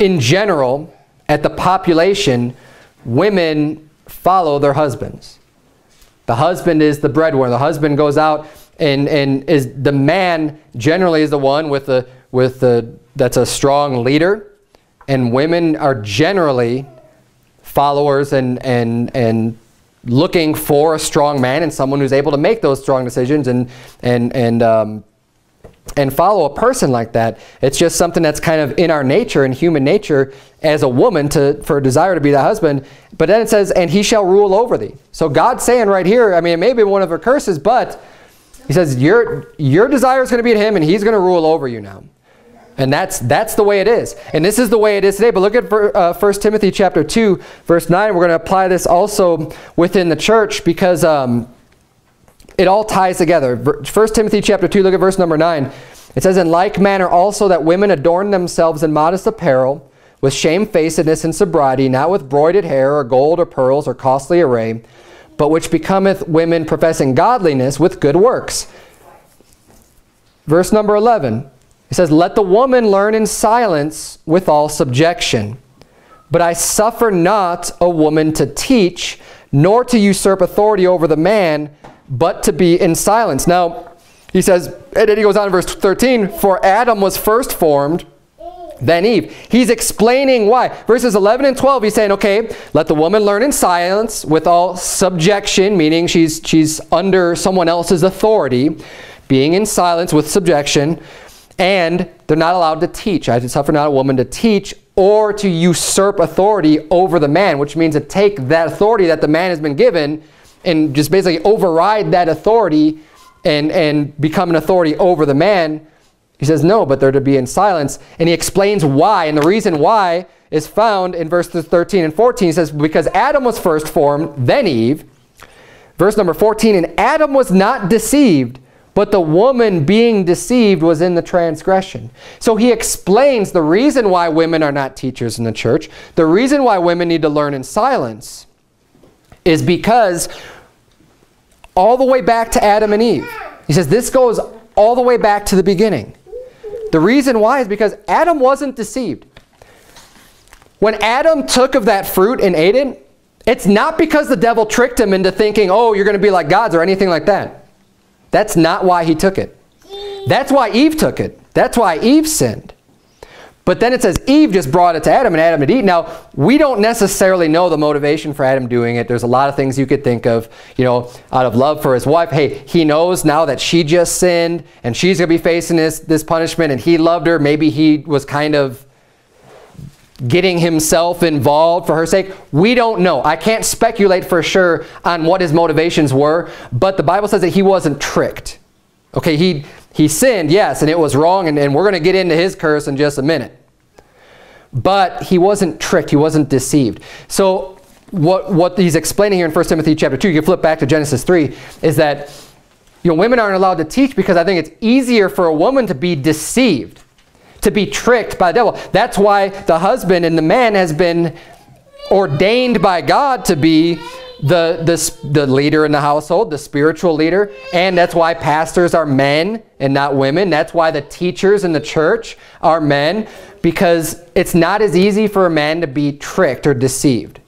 in general at the population, women follow their husbands. The husband is the breadwinner. The husband goes out and, and is the man generally is the one with the with the that's a strong leader. And women are generally followers and and and looking for a strong man and someone who's able to make those strong decisions and and and um, and follow a person like that. It's just something that's kind of in our nature, in human nature, as a woman to for a desire to be the husband. But then it says, and he shall rule over thee. So God's saying right here, I mean, it may be one of her curses, but he says, your, your desire is going to be to him, and he's going to rule over you now. And that's, that's the way it is. And this is the way it is today. But look at uh, 1 Timothy chapter 2, verse 9. We're going to apply this also within the church because... Um, it all ties together. 1 Timothy chapter 2, look at verse number 9. It says, In like manner also that women adorn themselves in modest apparel, with shamefacedness and sobriety, not with broided hair, or gold, or pearls, or costly array, but which becometh women professing godliness with good works. Verse number 11. It says, Let the woman learn in silence with all subjection. But I suffer not a woman to teach, nor to usurp authority over the man, but to be in silence. Now, he says, and then he goes on in verse 13, for Adam was first formed, then Eve. He's explaining why. Verses 11 and 12, he's saying, okay, let the woman learn in silence with all subjection, meaning she's, she's under someone else's authority, being in silence with subjection, and they're not allowed to teach. I suffer not a woman to teach or to usurp authority over the man, which means to take that authority that the man has been given and just basically override that authority and, and become an authority over the man. He says, no, but they're to be in silence. And he explains why. And the reason why is found in verses 13 and 14. He says, because Adam was first formed, then Eve. Verse number 14, and Adam was not deceived, but the woman being deceived was in the transgression. So he explains the reason why women are not teachers in the church, the reason why women need to learn in silence is because all the way back to Adam and Eve. He says this goes all the way back to the beginning. The reason why is because Adam wasn't deceived. When Adam took of that fruit and ate it, it's not because the devil tricked him into thinking, oh, you're going to be like gods or anything like that. That's not why he took it. That's why Eve took it. That's why Eve sinned. But then it says Eve just brought it to Adam and Adam had eat. Now, we don't necessarily know the motivation for Adam doing it. There's a lot of things you could think of, you know, out of love for his wife. Hey, he knows now that she just sinned and she's going to be facing this, this punishment and he loved her. Maybe he was kind of getting himself involved for her sake. We don't know. I can't speculate for sure on what his motivations were, but the Bible says that he wasn't tricked. Okay, he he sinned, yes, and it was wrong, and, and we're going to get into his curse in just a minute. But he wasn't tricked. He wasn't deceived. So what, what he's explaining here in 1 Timothy chapter 2, you can flip back to Genesis 3, is that you know, women aren't allowed to teach because I think it's easier for a woman to be deceived, to be tricked by the devil. That's why the husband and the man has been ordained by God to be the, the, the leader in the household, the spiritual leader. And that's why pastors are men and not women. That's why the teachers in the church are men. Because it's not as easy for a man to be tricked or deceived.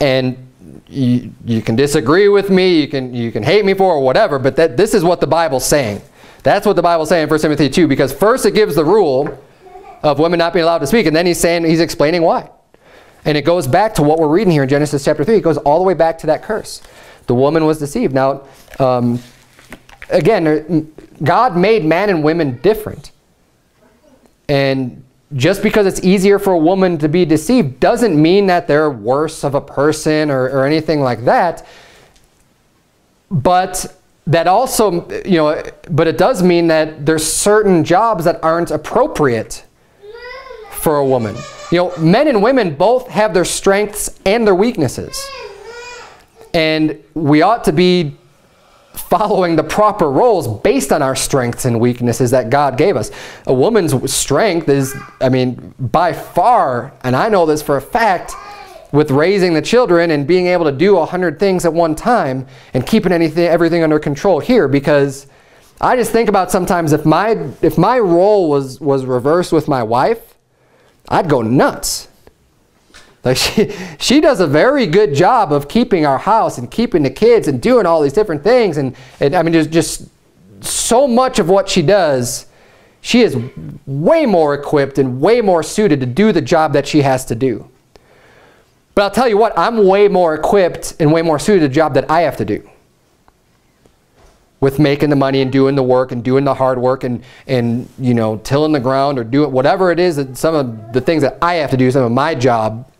And you, you can disagree with me, you can, you can hate me for or whatever, but that, this is what the Bible's saying. That's what the Bible's saying in 1 Timothy 2, because first it gives the rule of women not being allowed to speak, and then he's saying, he's explaining why. And it goes back to what we're reading here in Genesis chapter 3. It goes all the way back to that curse. The woman was deceived. Now, um, again, God made man and women different. And just because it's easier for a woman to be deceived doesn't mean that they're worse of a person or, or anything like that. But that also, you know, but it does mean that there's certain jobs that aren't appropriate for a woman. You know, men and women both have their strengths and their weaknesses. And we ought to be following the proper roles based on our strengths and weaknesses that God gave us. A woman's strength is, I mean, by far, and I know this for a fact, with raising the children and being able to do a hundred things at one time and keeping anything, everything under control here because I just think about sometimes if my, if my role was, was reversed with my wife, I'd go nuts. Like she, she does a very good job of keeping our house and keeping the kids and doing all these different things. And, and I mean, there's just so much of what she does. She is way more equipped and way more suited to do the job that she has to do. But I'll tell you what, I'm way more equipped and way more suited to the job that I have to do. With making the money and doing the work and doing the hard work and, and you know, tilling the ground or doing whatever it is that some of the things that I have to do, some of my job,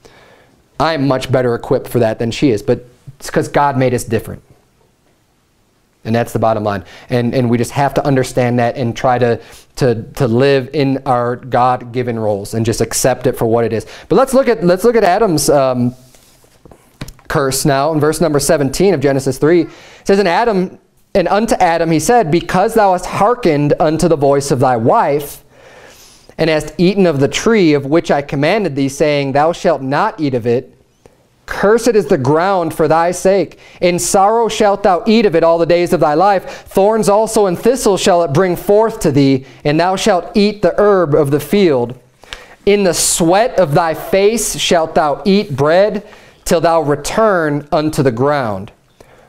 I'm much better equipped for that than she is. But it's because God made us different. And that's the bottom line. And, and we just have to understand that and try to, to, to live in our God-given roles and just accept it for what it is. But let's look at, let's look at Adam's um, curse now in verse number 17 of Genesis 3. It says, And Adam, and unto Adam he said, Because thou hast hearkened unto the voice of thy wife, and hast eaten of the tree of which I commanded thee, saying, Thou shalt not eat of it. Cursed is the ground for thy sake. In sorrow shalt thou eat of it all the days of thy life. Thorns also and thistles shall it bring forth to thee, and thou shalt eat the herb of the field. In the sweat of thy face shalt thou eat bread, till thou return unto the ground.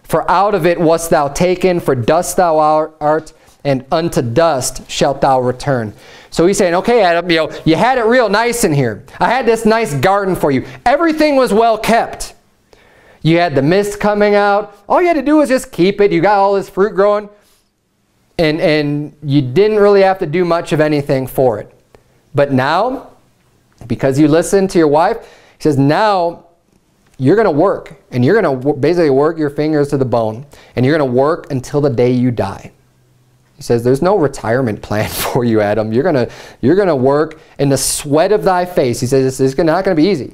For out of it wast thou taken, for dust thou art, and unto dust shalt thou return. So he's saying, okay, Adam, you know, you had it real nice in here. I had this nice garden for you. Everything was well kept. You had the mist coming out. All you had to do was just keep it. You got all this fruit growing. And, and you didn't really have to do much of anything for it. But now, because you listened to your wife, he says, now you're going to work. And you're going to basically work your fingers to the bone. And you're going to work until the day you die. He says, there's no retirement plan for you, Adam. You're going to you're gonna work in the sweat of thy face. He says, it's not going to be easy.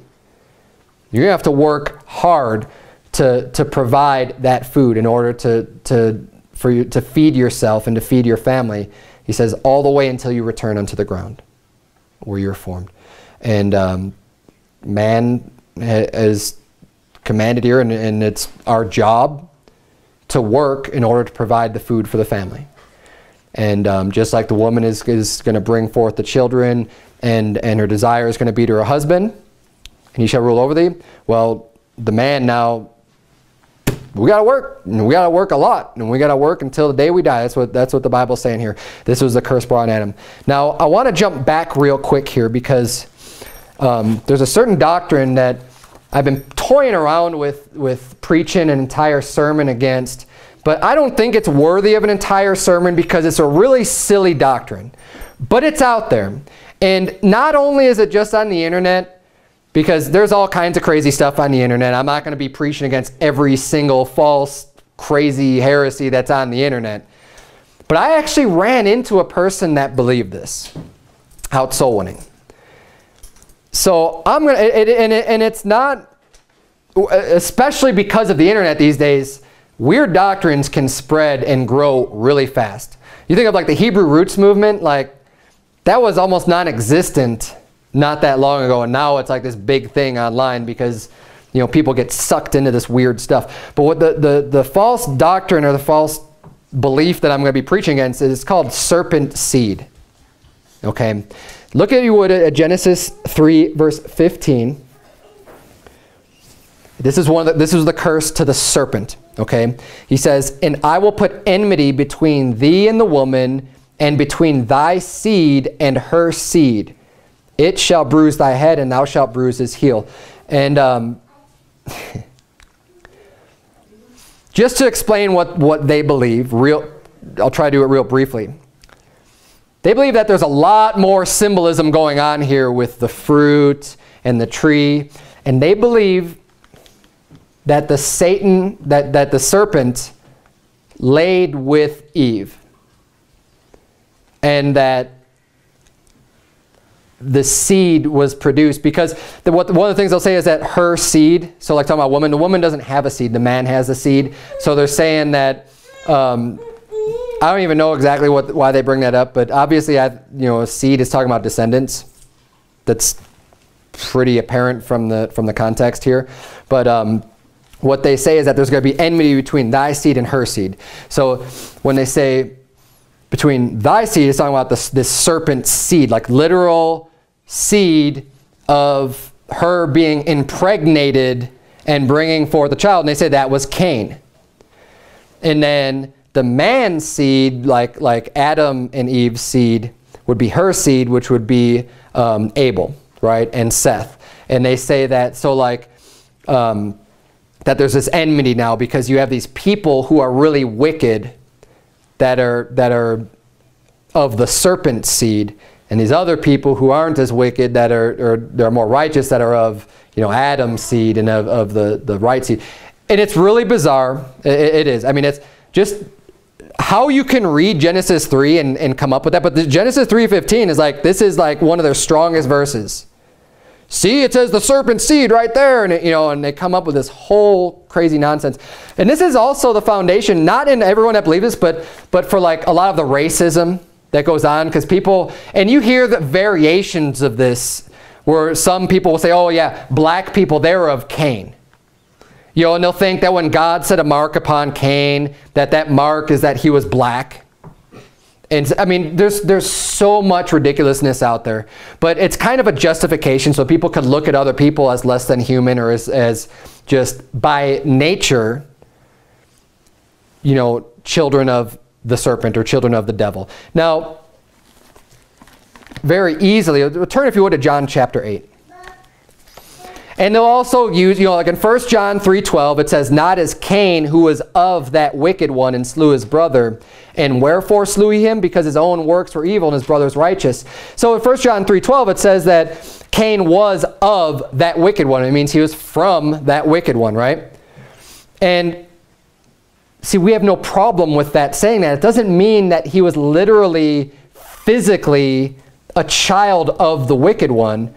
You're going to have to work hard to, to provide that food in order to, to, for you to feed yourself and to feed your family. He says, all the way until you return unto the ground where you're formed. And um, man is commanded here, and, and it's our job to work in order to provide the food for the family. And um, just like the woman is, is going to bring forth the children and, and her desire is going to be to her husband, and he shall rule over thee. Well, the man now, we got to work. And we got to work a lot. And we got to work until the day we die. That's what, that's what the Bible's saying here. This was the curse brought on Adam. Now, I want to jump back real quick here because um, there's a certain doctrine that I've been toying around with, with preaching an entire sermon against but I don't think it's worthy of an entire sermon because it's a really silly doctrine. But it's out there. And not only is it just on the internet, because there's all kinds of crazy stuff on the internet. I'm not going to be preaching against every single false, crazy heresy that's on the internet. But I actually ran into a person that believed this out soul winning. So I'm going to, and, it, and it's not, especially because of the internet these days, weird doctrines can spread and grow really fast. You think of like the Hebrew roots movement, like that was almost non-existent not that long ago and now it's like this big thing online because you know people get sucked into this weird stuff. But what the, the, the false doctrine or the false belief that I'm going to be preaching against is called serpent seed. Okay. Look at you would at uh, Genesis 3 verse 15. This is one the, this is the curse to the serpent. Okay? He says, And I will put enmity between thee and the woman, and between thy seed and her seed. It shall bruise thy head, and thou shalt bruise his heel. And um, just to explain what, what they believe, real, I'll try to do it real briefly. They believe that there's a lot more symbolism going on here with the fruit and the tree. And they believe that the Satan, that, that the serpent laid with Eve. And that the seed was produced because the, what, one of the things they'll say is that her seed, so like talking about woman, the woman doesn't have a seed, the man has a seed. So they're saying that, um, I don't even know exactly what, why they bring that up, but obviously, I, you know, a seed is talking about descendants. That's pretty apparent from the, from the context here. But um, what they say is that there's going to be enmity between thy seed and her seed. So when they say between thy seed, it's talking about this, this serpent seed, like literal seed of her being impregnated and bringing forth a child. And they say that was Cain. And then the man's seed, like, like Adam and Eve's seed, would be her seed, which would be um, Abel, right, and Seth. And they say that, so like, um, that there's this enmity now because you have these people who are really wicked that are, that are of the serpent seed, and these other people who aren't as wicked that are, are they're more righteous that are of you know Adam's seed and of, of the, the right seed. And it's really bizarre. it, it is. I mean, it's just how you can read Genesis 3 and, and come up with that. But Genesis 3.15 is like, this is like one of their strongest verses. See, it says the serpent seed right there. And, it, you know, and they come up with this whole crazy nonsense. And this is also the foundation, not in everyone that believes this, but, but for like a lot of the racism that goes on. Because people, and you hear the variations of this where some people will say, oh yeah, black people, they're of Cain. You know, and they'll think that when God set a mark upon Cain, that that mark is that he was black. And I mean, there's, there's so much ridiculousness out there. But it's kind of a justification so people could look at other people as less than human or as, as just by nature, you know, children of the serpent or children of the devil. Now, very easily, turn if you would to John chapter 8. And they'll also use, you know, like in 1 John 3.12, it says, Not as Cain, who was of that wicked one and slew his brother. And wherefore slew he him? Because his own works were evil and his brother's righteous. So in 1 John 3.12, it says that Cain was of that wicked one. It means he was from that wicked one, right? And see, we have no problem with that saying that. It doesn't mean that he was literally, physically a child of the wicked one,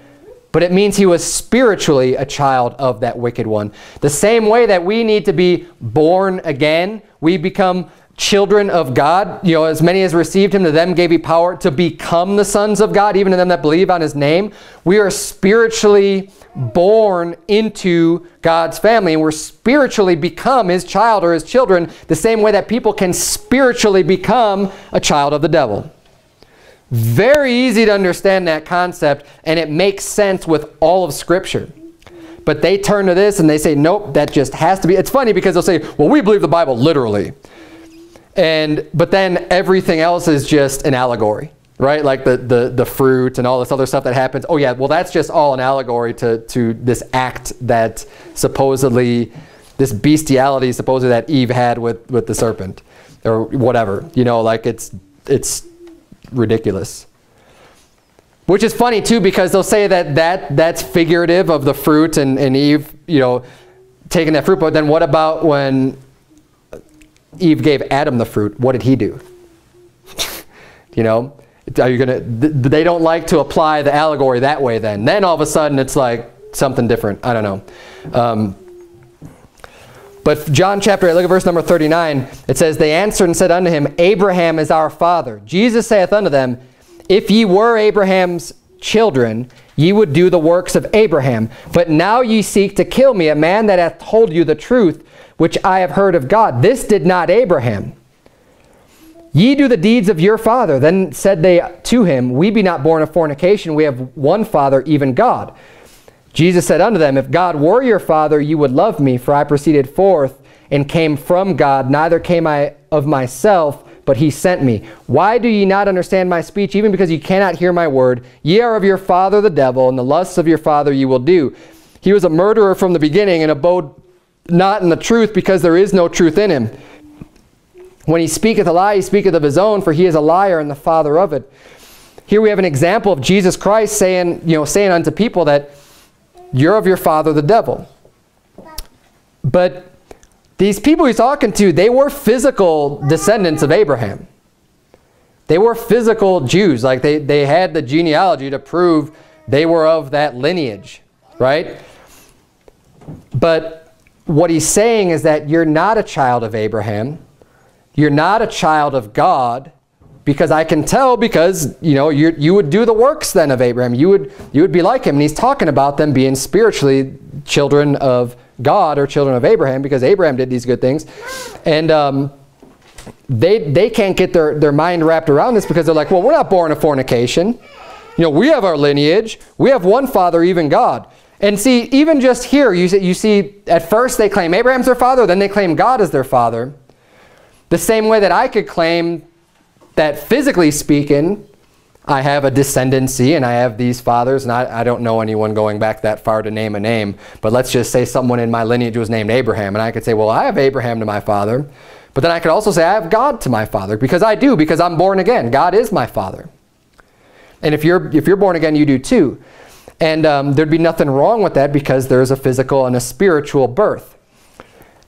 but it means he was spiritually a child of that wicked one. The same way that we need to be born again, we become children of God. You know, as many as received him, to them gave he power to become the sons of God, even to them that believe on his name. We are spiritually born into God's family, and we're spiritually become his child or his children the same way that people can spiritually become a child of the devil. Very easy to understand that concept, and it makes sense with all of Scripture. But they turn to this and they say, nope, that just has to be. It's funny because they'll say, well, we believe the Bible literally. And, but then everything else is just an allegory, right? Like the, the, the fruit and all this other stuff that happens. Oh yeah, well that's just all an allegory to, to this act that supposedly, this bestiality supposedly that Eve had with, with the serpent or whatever. You know, like it's, it's ridiculous. Which is funny too because they'll say that, that that's figurative of the fruit and, and Eve, you know, taking that fruit. But then what about when Eve gave Adam the fruit? What did he do? you know, are you gonna? They don't like to apply the allegory that way. Then, then all of a sudden it's like something different. I don't know. Um, but John chapter 8, look at verse number 39. It says, They answered and said unto him, Abraham is our father. Jesus saith unto them, If ye were Abraham's children, ye would do the works of Abraham. But now ye seek to kill me, a man that hath told you the truth, which I have heard of God. This did not Abraham. Ye do the deeds of your father. Then said they to him, We be not born of fornication. We have one father, even God. Jesus said unto them, If God were your father, you would love me, for I proceeded forth and came from God. Neither came I of myself, but he sent me. Why do ye not understand my speech, even because ye cannot hear my word? Ye are of your father the devil, and the lusts of your father ye will do. He was a murderer from the beginning, and abode not in the truth, because there is no truth in him. When he speaketh a lie, he speaketh of his own, for he is a liar and the father of it. Here we have an example of Jesus Christ saying, you know, saying unto people that you're of your father, the devil. But these people he's talking to, they were physical descendants of Abraham. They were physical Jews. Like they, they had the genealogy to prove they were of that lineage, right? But what he's saying is that you're not a child of Abraham. You're not a child of God because I can tell because, you know, you you would do the works then of Abraham. You would, you would be like him. And he's talking about them being spiritually children of God or children of Abraham because Abraham did these good things. And um, they, they can't get their, their mind wrapped around this because they're like, well, we're not born of fornication. You know, we have our lineage. We have one father, even God. And see, even just here, you see, you see, at first they claim Abraham's their father, then they claim God as their father. The same way that I could claim that physically speaking, I have a descendancy and I have these fathers, and I, I, don't know anyone going back that far to name a name, but let's just say someone in my lineage was named Abraham, and I could say, well, I have Abraham to my father, but then I could also say I have God to my father, because I do, because I'm born again. God is my father. And if you're, if you're born again, you do too. And um, there'd be nothing wrong with that because there's a physical and a spiritual birth.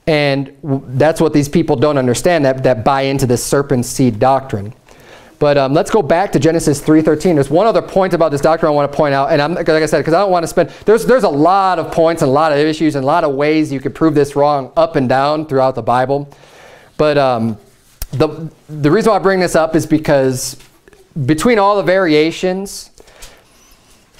And that's what these people don't understand, that, that buy into this serpent seed doctrine. But um, let's go back to Genesis 3.13. There's one other point about this doctrine I want to point out. And I'm, like I said, because I don't want to spend, there's, there's a lot of points and a lot of issues and a lot of ways you could prove this wrong up and down throughout the Bible. But um, the, the reason why I bring this up is because between all the variations,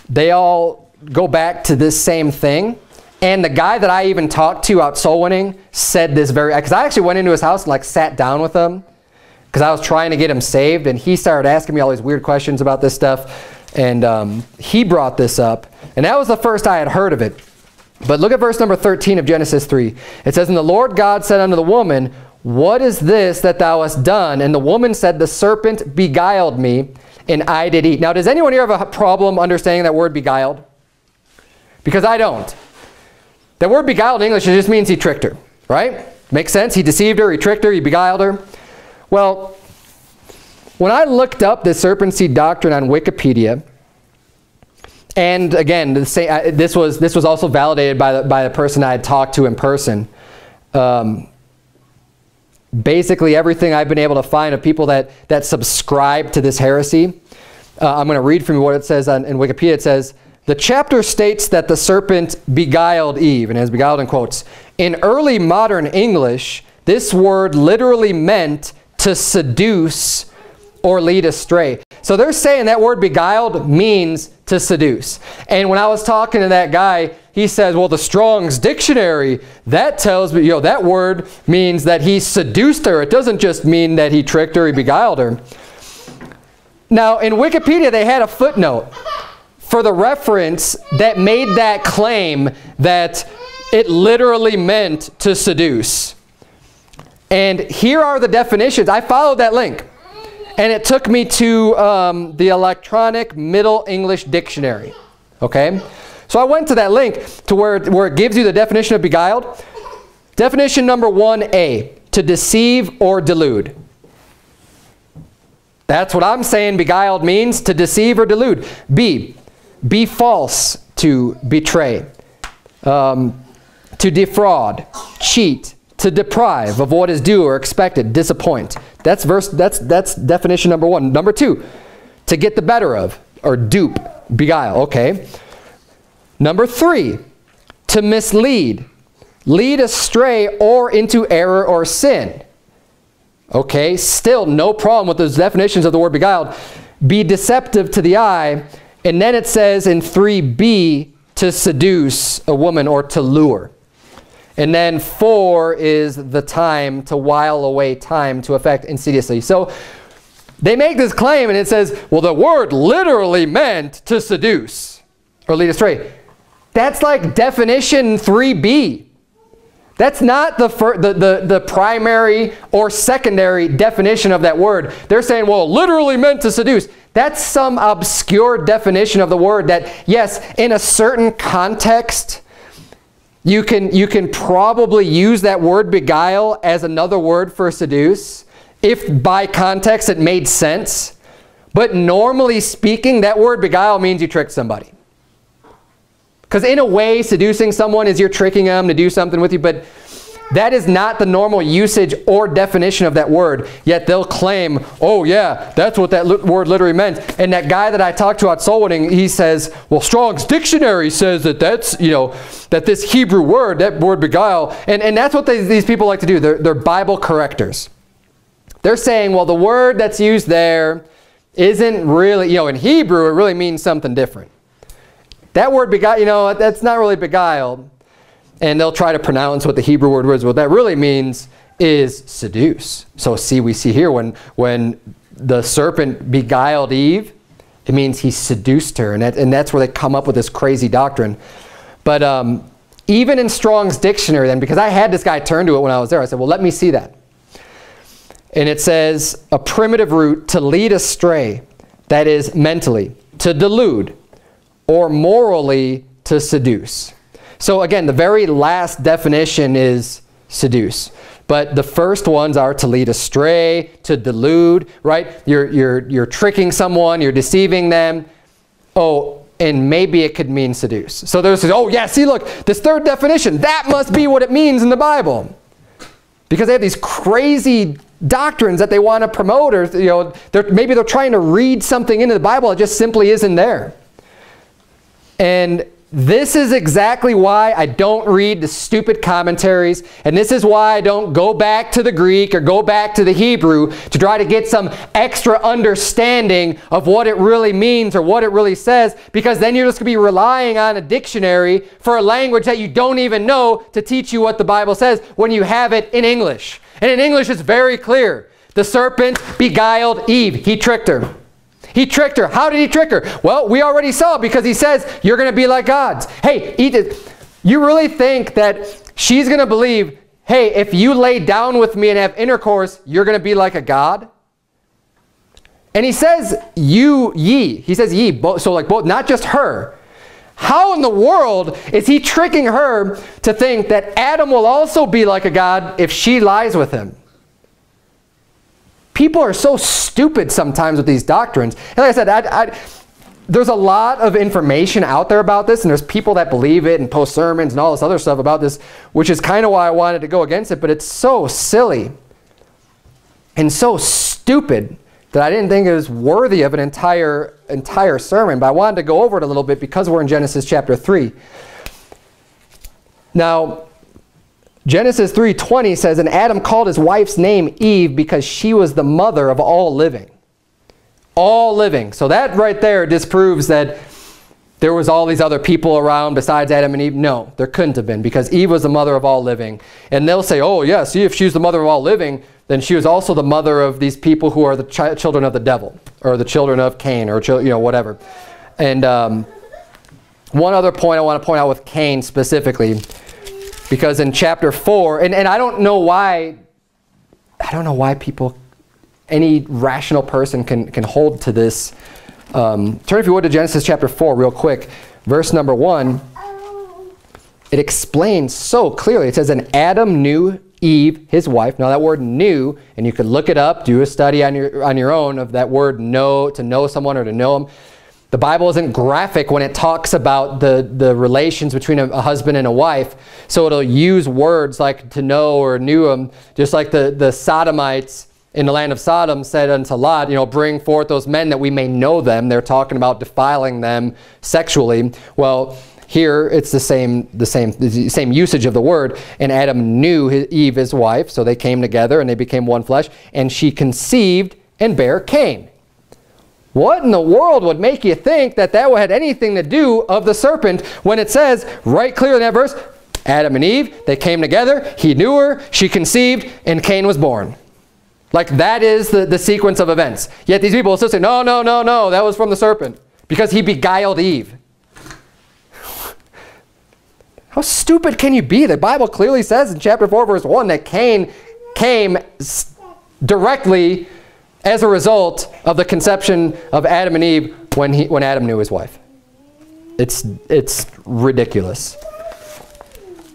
they all go back to this same thing. And the guy that I even talked to out soul winning said this very, because I actually went into his house and like sat down with him because I was trying to get him saved and he started asking me all these weird questions about this stuff. And um, he brought this up. And that was the first I had heard of it. But look at verse number 13 of Genesis 3. It says, And the Lord God said unto the woman, What is this that thou hast done? And the woman said, The serpent beguiled me, and I did eat. Now, does anyone here have a problem understanding that word beguiled? Because I don't. That word beguiled in English, it just means he tricked her, right? Makes sense? He deceived her, he tricked her, he beguiled her. Well, when I looked up the serpent seed doctrine on Wikipedia, and again, this was this was also validated by the, by the person I had talked to in person. Um, basically, everything I've been able to find of people that that subscribe to this heresy. Uh, I'm going to read from what it says on, in Wikipedia. It says the chapter states that the serpent beguiled Eve, and has beguiled in quotes. In early modern English, this word literally meant to seduce or lead astray. So they're saying that word beguiled means to seduce. And when I was talking to that guy, he says, well, the Strong's dictionary, that tells me, you know, that word means that he seduced her. It doesn't just mean that he tricked her, he beguiled her. Now, in Wikipedia, they had a footnote for the reference that made that claim that it literally meant to seduce. And here are the definitions. I followed that link. And it took me to um, the electronic Middle English Dictionary. Okay? So I went to that link to where, where it gives you the definition of beguiled. Definition number 1A, to deceive or delude. That's what I'm saying beguiled means, to deceive or delude. B, be false, to betray, um, to defraud, cheat, to deprive of what is due or expected, disappoint. That's verse. That's that's definition number one. Number two, to get the better of or dupe, beguile. Okay. Number three, to mislead, lead astray or into error or sin. Okay, still no problem with those definitions of the word beguiled. Be deceptive to the eye and then it says in 3b, to seduce a woman or to lure. And then 4 is the time to while away time to affect insidiously. So they make this claim and it says, well, the word literally meant to seduce or lead astray. That's like definition 3b. That's not the, the, the, the, primary or secondary definition of that word. They're saying, well, literally meant to seduce. That's some obscure definition of the word that, yes, in a certain context, you can, you can probably use that word beguile as another word for seduce if by context it made sense. But normally speaking, that word beguile means you tricked somebody. Because in a way, seducing someone is you're tricking them to do something with you, but that is not the normal usage or definition of that word. Yet they'll claim, oh yeah, that's what that word literally meant. And that guy that I talked to at soul winning, he says, well, Strong's dictionary says that that's, you know, that this Hebrew word, that word beguile, and, and that's what they, these people like to do. They're, they're Bible correctors. They're saying, well, the word that's used there isn't really, you know, in Hebrew, it really means something different. That word beguile, you know, that's not really beguiled. And they'll try to pronounce what the Hebrew word was. What that really means is seduce. So see, we see here when, when the serpent beguiled Eve, it means he seduced her. And, that, and that's where they come up with this crazy doctrine. But um, even in Strong's dictionary then, because I had this guy turn to it when I was there, I said, well, let me see that. And it says, a primitive root to lead astray, that is mentally, to delude, or morally to seduce. So again, the very last definition is seduce. But the first ones are to lead astray, to delude, right? You're, you're, you're tricking someone, you're deceiving them. Oh, and maybe it could mean seduce. So there's, oh yeah, see look, this third definition, that must be what it means in the Bible. Because they have these crazy doctrines that they want to promote or you know, they're, maybe they're trying to read something into the Bible that just simply isn't there. And this is exactly why I don't read the stupid commentaries, and this is why I don't go back to the Greek or go back to the Hebrew to try to get some extra understanding of what it really means or what it really says, because then you're just going to be relying on a dictionary for a language that you don't even know to teach you what the Bible says when you have it in English. And in English, it's very clear. The serpent beguiled Eve. He tricked her. He tricked her. How did he trick her? Well, we already saw because he says, you're going to be like gods. Hey, Edith, you really think that she's going to believe, hey, if you lay down with me and have intercourse, you're going to be like a god? And he says, you, ye. He says ye, so like both, not just her. How in the world is he tricking her to think that Adam will also be like a god if she lies with him? People are so stupid sometimes with these doctrines. And like I said, I, I, there's a lot of information out there about this, and there's people that believe it and post sermons and all this other stuff about this, which is kind of why I wanted to go against it, but it's so silly and so stupid that I didn't think it was worthy of an entire, entire sermon, but I wanted to go over it a little bit because we're in Genesis chapter 3. Now, Genesis 3.20 says, And Adam called his wife's name Eve because she was the mother of all living. All living. So that right there disproves that there was all these other people around besides Adam and Eve. No, there couldn't have been because Eve was the mother of all living. And they'll say, oh yeah, see if she's the mother of all living, then she was also the mother of these people who are the ch children of the devil or the children of Cain or you know whatever. And um, one other point I want to point out with Cain specifically because in chapter 4, and, and I don't know why, I don't know why people, any rational person can, can hold to this. Um, turn, if you would, to Genesis chapter 4 real quick. Verse number 1. It explains so clearly. It says, And Adam knew Eve, his wife. Now that word knew, and you could look it up, do a study on your, on your own of that word know, to know someone or to know them. The Bible isn't graphic when it talks about the, the relations between a, a, husband and a wife. So it'll use words like to know or knew him, just like the, the Sodomites in the land of Sodom said unto Lot, you know, bring forth those men that we may know them. They're talking about defiling them sexually. Well, here it's the same, the same, the same usage of the word. And Adam knew his, Eve, his wife, so they came together and they became one flesh. And she conceived and bare Cain. What in the world would make you think that that had anything to do of the serpent when it says right clear in that verse, Adam and Eve, they came together, he knew her, she conceived, and Cain was born. Like that is the, the sequence of events. Yet these people still say, no, no, no, no, that was from the serpent. Because he beguiled Eve. How stupid can you be? The Bible clearly says in chapter 4, verse 1 that Cain came directly as a result of the conception of Adam and Eve when, he, when Adam knew his wife. It's, it's ridiculous.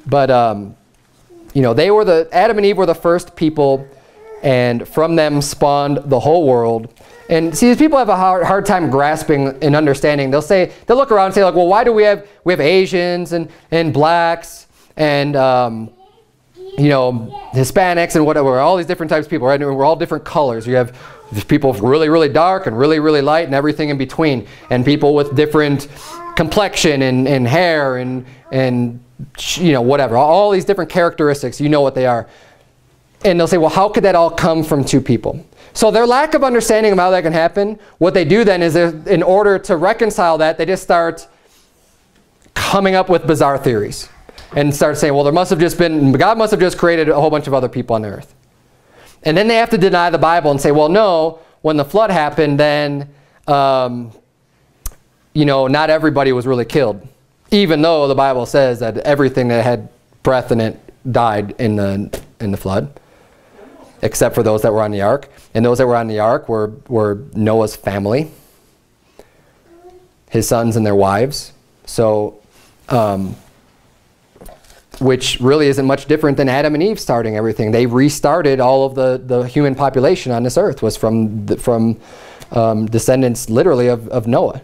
But, um, you know, they were the, Adam and Eve were the first people, and from them spawned the whole world. And see, these people have a hard, hard time grasping and understanding. They'll say, they'll look around and say, like, well, why do we have, we have Asians and, and blacks and, um, you know, Hispanics and whatever, all these different types of people, right? And we're all different colors. You have people really, really dark and really, really light and everything in between. And people with different complexion and, and hair and, and, you know, whatever. All these different characteristics, you know what they are. And they'll say, well, how could that all come from two people? So their lack of understanding of how that can happen, what they do then is in order to reconcile that, they just start coming up with bizarre theories and start saying, well, there must have just been, God must have just created a whole bunch of other people on the earth. And then they have to deny the Bible and say, well, no, when the flood happened, then, um, you know, not everybody was really killed. even though the Bible says that everything that had breath in it died in the, in the flood, except for those that were on the ark. And those that were on the ark were, were Noah's family, his sons and their wives. So, um, which really isn't much different than Adam and Eve starting everything. They restarted all of the, the human population on this earth was from, the, from um, descendants literally of, of Noah.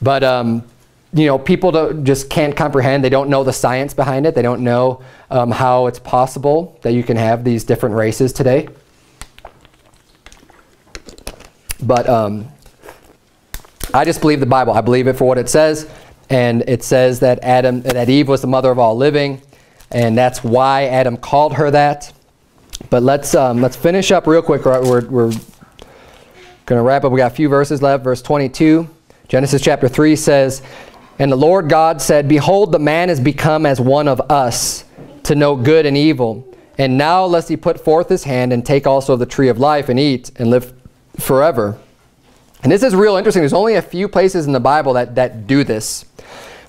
But, um, you know, people just can't comprehend. They don't know the science behind it. They don't know um, how it's possible that you can have these different races today. But um, I just believe the Bible. I believe it for what it says. And it says that Adam, that Eve was the mother of all living, and that's why Adam called her that. But let's um, let's finish up real quick. We're, we're, we're going to wrap up. We got a few verses left. Verse 22, Genesis chapter 3 says, And the Lord God said, Behold, the man is become as one of us, to know good and evil. And now lest he put forth his hand and take also the tree of life and eat and live forever. And this is real interesting. There's only a few places in the Bible that, that do this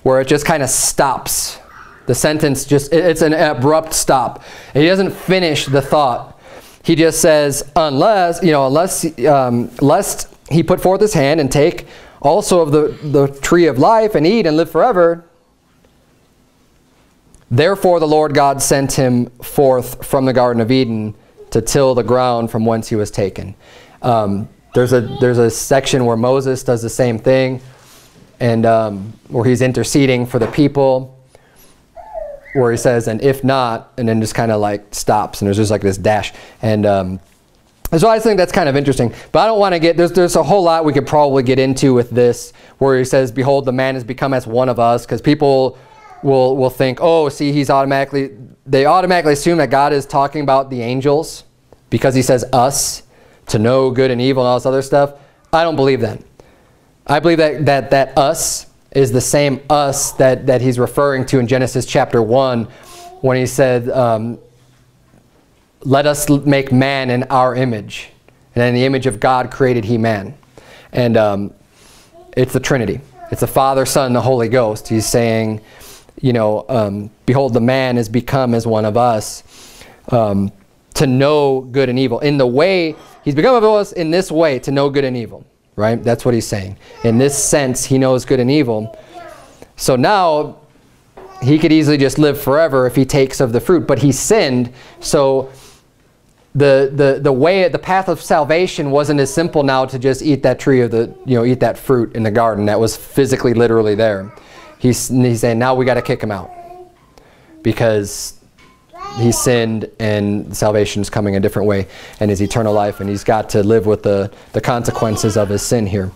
where it just kind of stops. The sentence just, it's an abrupt stop. He doesn't finish the thought. He just says, unless, you know, unless, um, lest he put forth his hand and take also of the, the tree of life and eat and live forever. Therefore the Lord God sent him forth from the Garden of Eden to till the ground from whence he was taken. Um, there's, a, there's a section where Moses does the same thing and um, where he's interceding for the people, where he says, and if not, and then just kind of like stops, and there's just like this dash. And um, so I think that's kind of interesting. But I don't want to get, there's, there's a whole lot we could probably get into with this, where he says, behold, the man has become as one of us, because people will, will think, oh, see, he's automatically, they automatically assume that God is talking about the angels, because he says us, to know good and evil and all this other stuff. I don't believe that. I believe that, that, that us is the same us that, that he's referring to in Genesis chapter 1 when he said, um, let us make man in our image. And in the image of God created he man. And um, it's the Trinity. It's the Father, Son, and the Holy Ghost. He's saying, you know, um, behold, the man has become as one of us um, to know good and evil. In the way, he's become of us in this way to know good and evil right? That's what he's saying. In this sense, he knows good and evil. So now, he could easily just live forever if he takes of the fruit, but he sinned, so the, the, the way, the path of salvation wasn't as simple now to just eat that tree of the, you know, eat that fruit in the garden that was physically, literally there. He's, he's saying now we got to kick him out because he sinned and salvation is coming a different way and his eternal life and he's got to live with the, the consequences of his sin here.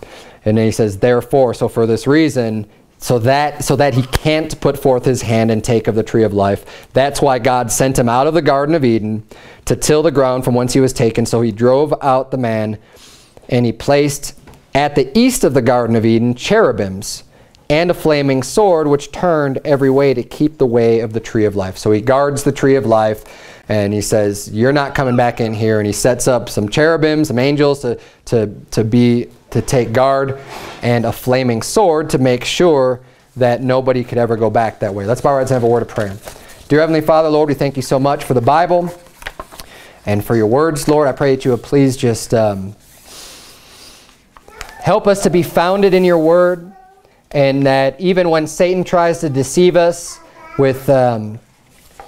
And then he says, therefore, so for this reason, so that, so that he can't put forth his hand and take of the tree of life. That's why God sent him out of the Garden of Eden to till the ground from whence he was taken. So he drove out the man and he placed at the east of the Garden of Eden cherubims and a flaming sword which turned every way to keep the way of the tree of life. So he guards the tree of life and he says, you're not coming back in here. And he sets up some cherubim, some angels to, to, to, be, to take guard and a flaming sword to make sure that nobody could ever go back that way. Let's bow our heads and have a word of prayer. Dear Heavenly Father, Lord, we thank you so much for the Bible and for your words, Lord. I pray that you would please just um, help us to be founded in your word and that even when Satan tries to deceive us with, um,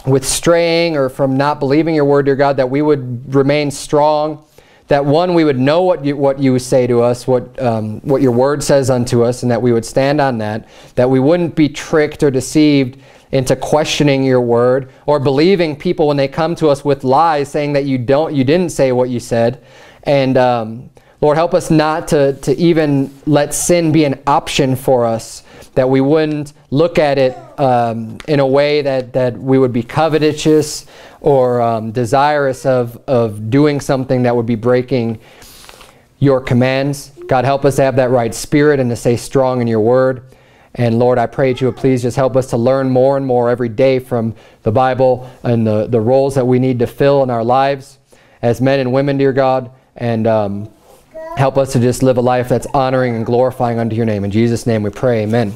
with straying or from not believing your word, dear God, that we would remain strong, that one, we would know what you, what you say to us, what, um, what your word says unto us, and that we would stand on that, that we wouldn't be tricked or deceived into questioning your word or believing people when they come to us with lies saying that you don't you didn't say what you said. And um, Lord, help us not to, to even let sin be an option for us, that we wouldn't look at it um, in a way that, that we would be covetous or um, desirous of, of doing something that would be breaking your commands. God, help us to have that right spirit and to stay strong in your word. And Lord, I pray that you would please just help us to learn more and more every day from the Bible and the, the roles that we need to fill in our lives as men and women, dear God. And um, Help us to just live a life that's honoring and glorifying unto your name. In Jesus' name we pray, amen.